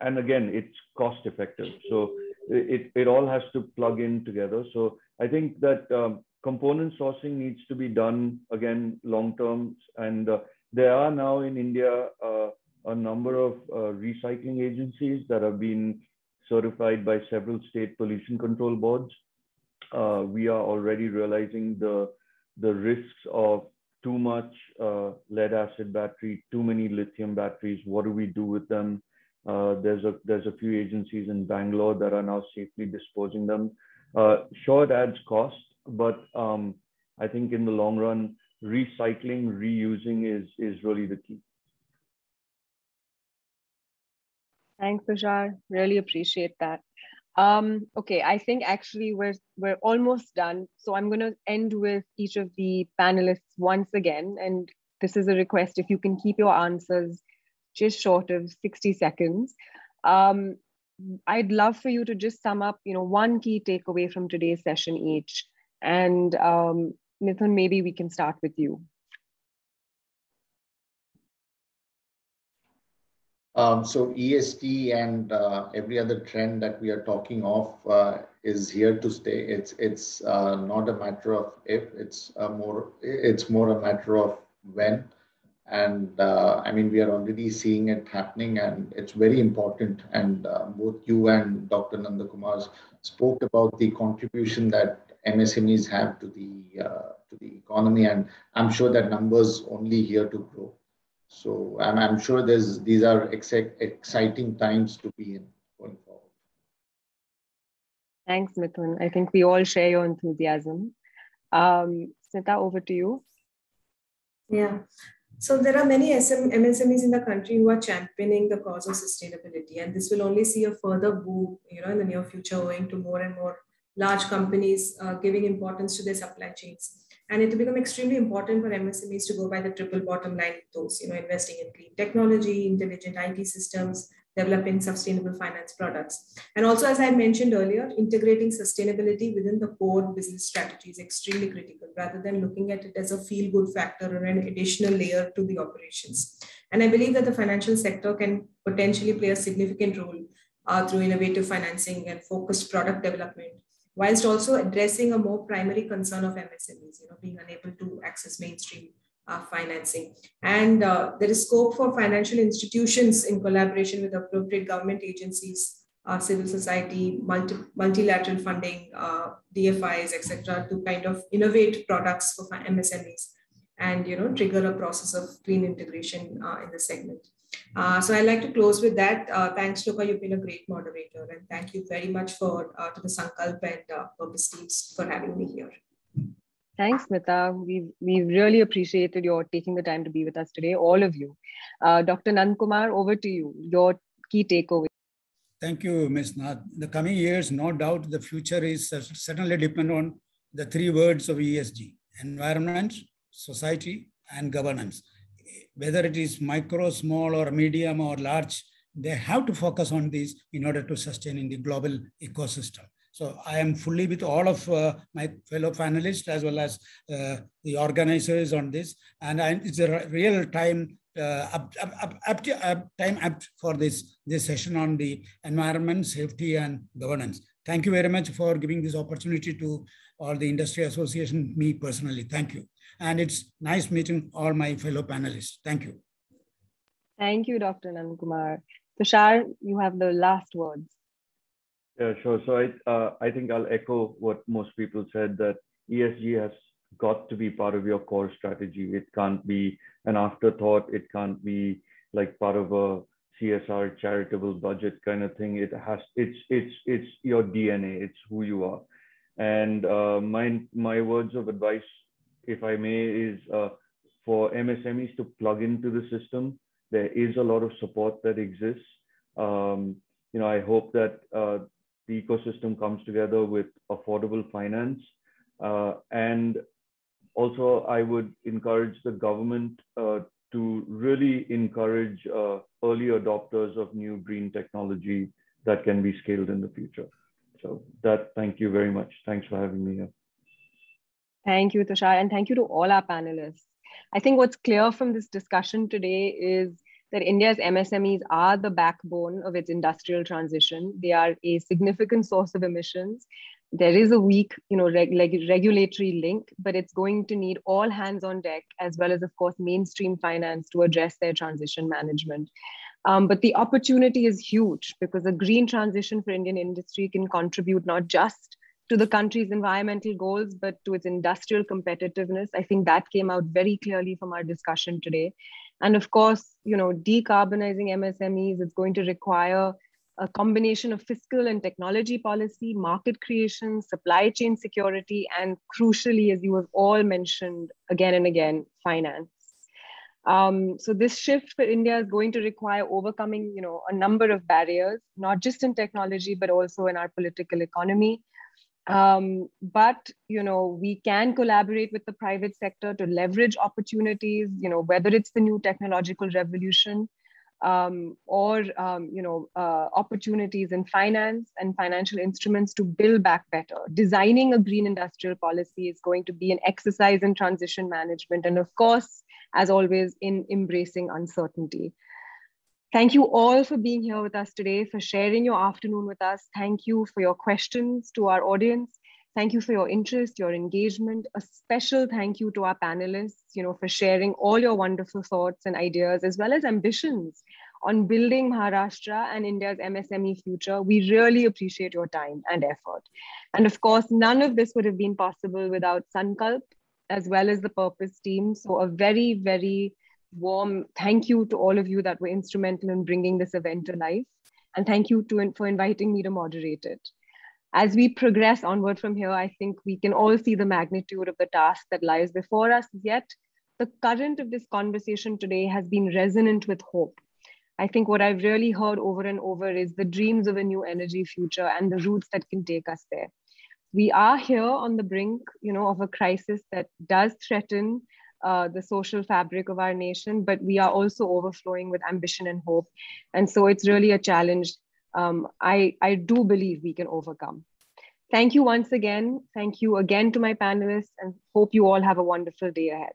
and again, it's cost effective. So it, it all has to plug in together. So I think that um, component sourcing needs to be done again long term. And uh, there are now in India uh, a number of uh, recycling agencies that have been certified by several state pollution control boards. Uh, we are already realizing the, the risks of too much uh, lead acid battery, too many lithium batteries. What do we do with them? Uh, there's a there's a few agencies in Bangalore that are now safely disposing them. Sure, it adds cost, but um, I think in the long run, recycling, reusing is, is really the key. Thanks, Tushar. Really appreciate that. Um, okay, I think actually we're we're almost done. So I'm going to end with each of the panelists once again, and this is a request. If you can keep your answers just short of 60 seconds, um, I'd love for you to just sum up, you know, one key takeaway from today's session each. And um, Mithun, maybe we can start with you. Um, so ESG and uh, every other trend that we are talking of uh, is here to stay. It's it's uh, not a matter of if. It's more it's more a matter of when. And uh, I mean, we are already seeing it happening, and it's very important. And uh, both you and Dr. Nandakumar spoke about the contribution that MSMEs have to the uh, to the economy, and I'm sure that numbers only here to grow. So I'm, I'm sure there's these are ex exciting times to be in going forward. Thanks, Mithun. I think we all share your enthusiasm. Um, Smita, over to you. Yeah. So there are many SM, MSMEs in the country who are championing the cause of sustainability, and this will only see a further boom, you know, in the near future, owing to more and more large companies uh, giving importance to their supply chains. And it will become extremely important for MSMEs to go by the triple bottom line those, you know, investing in clean technology, intelligent IT systems, developing sustainable finance products. And also, as I mentioned earlier, integrating sustainability within the core business strategy is extremely critical rather than looking at it as a feel good factor or an additional layer to the operations. And I believe that the financial sector can potentially play a significant role uh, through innovative financing and focused product development whilst also addressing a more primary concern of MSMEs, you know, being unable to access mainstream uh, financing. And uh, there is scope for financial institutions in collaboration with appropriate government agencies, uh, civil society, multi multilateral funding, uh, DFIs, etc., to kind of innovate products for MSMEs and you know trigger a process of green integration uh, in the segment. Uh, so I'd like to close with that. Uh, thanks, Shloka. You've been a great moderator, and thank you very much for uh, to the Sankalp and uh, Purpose teams for having me here. Thanks, Smita. We we really appreciated your taking the time to be with us today, all of you. Uh, Dr. Nandakumar, over to you. Your key takeaway. Thank you, Ms. Nath. The coming years, no doubt, the future is certainly depend on the three words of ESG: environment, society, and governance whether it is micro, small, or medium, or large, they have to focus on these in order to sustain in the global ecosystem. So I am fully with all of uh, my fellow panelists as well as uh, the organizers on this. And I, it's a real time uh, up, up, up, up, time apt for this, this session on the environment, safety, and governance. Thank you very much for giving this opportunity to all the industry association, me personally. Thank you. And it's nice meeting all my fellow panelists. Thank you. Thank you, Dr. Nandakumar. Tushar, you have the last words. Yeah, sure. So I, uh, I think I'll echo what most people said that ESG has got to be part of your core strategy. It can't be an afterthought. It can't be like part of a CSR charitable budget kind of thing. It has it's it's it's your DNA. It's who you are. And uh, my my words of advice if I may, is uh, for MSMEs to plug into the system. There is a lot of support that exists. Um, you know, I hope that uh, the ecosystem comes together with affordable finance. Uh, and also, I would encourage the government uh, to really encourage uh, early adopters of new green technology that can be scaled in the future. So that, thank you very much. Thanks for having me here. Thank you, Tushar, and thank you to all our panelists. I think what's clear from this discussion today is that India's MSMEs are the backbone of its industrial transition. They are a significant source of emissions. There is a weak, you know, reg regulatory link, but it's going to need all hands on deck, as well as, of course, mainstream finance to address their transition management. Um, but the opportunity is huge because a green transition for Indian industry can contribute not just to the country's environmental goals, but to its industrial competitiveness. I think that came out very clearly from our discussion today. And of course, you know, decarbonizing MSMEs is going to require a combination of fiscal and technology policy, market creation, supply chain security, and crucially, as you have all mentioned again and again, finance. Um, so this shift for India is going to require overcoming, you know, a number of barriers, not just in technology, but also in our political economy. Um, but you know, we can collaborate with the private sector to leverage opportunities. You know, whether it's the new technological revolution um, or um, you know uh, opportunities in finance and financial instruments to build back better. Designing a green industrial policy is going to be an exercise in transition management, and of course, as always, in embracing uncertainty. Thank you all for being here with us today, for sharing your afternoon with us. Thank you for your questions to our audience. Thank you for your interest, your engagement. A special thank you to our panelists, you know, for sharing all your wonderful thoughts and ideas, as well as ambitions on building Maharashtra and India's MSME future. We really appreciate your time and effort. And of course, none of this would have been possible without Sankalp, as well as the Purpose team. So a very, very warm thank you to all of you that were instrumental in bringing this event to life. And thank you to, for inviting me to moderate it. As we progress onward from here, I think we can all see the magnitude of the task that lies before us. Yet, the current of this conversation today has been resonant with hope. I think what I've really heard over and over is the dreams of a new energy future and the routes that can take us there. We are here on the brink, you know, of a crisis that does threaten uh, the social fabric of our nation, but we are also overflowing with ambition and hope. And so it's really a challenge um, I, I do believe we can overcome. Thank you once again. Thank you again to my panelists and hope you all have a wonderful day ahead.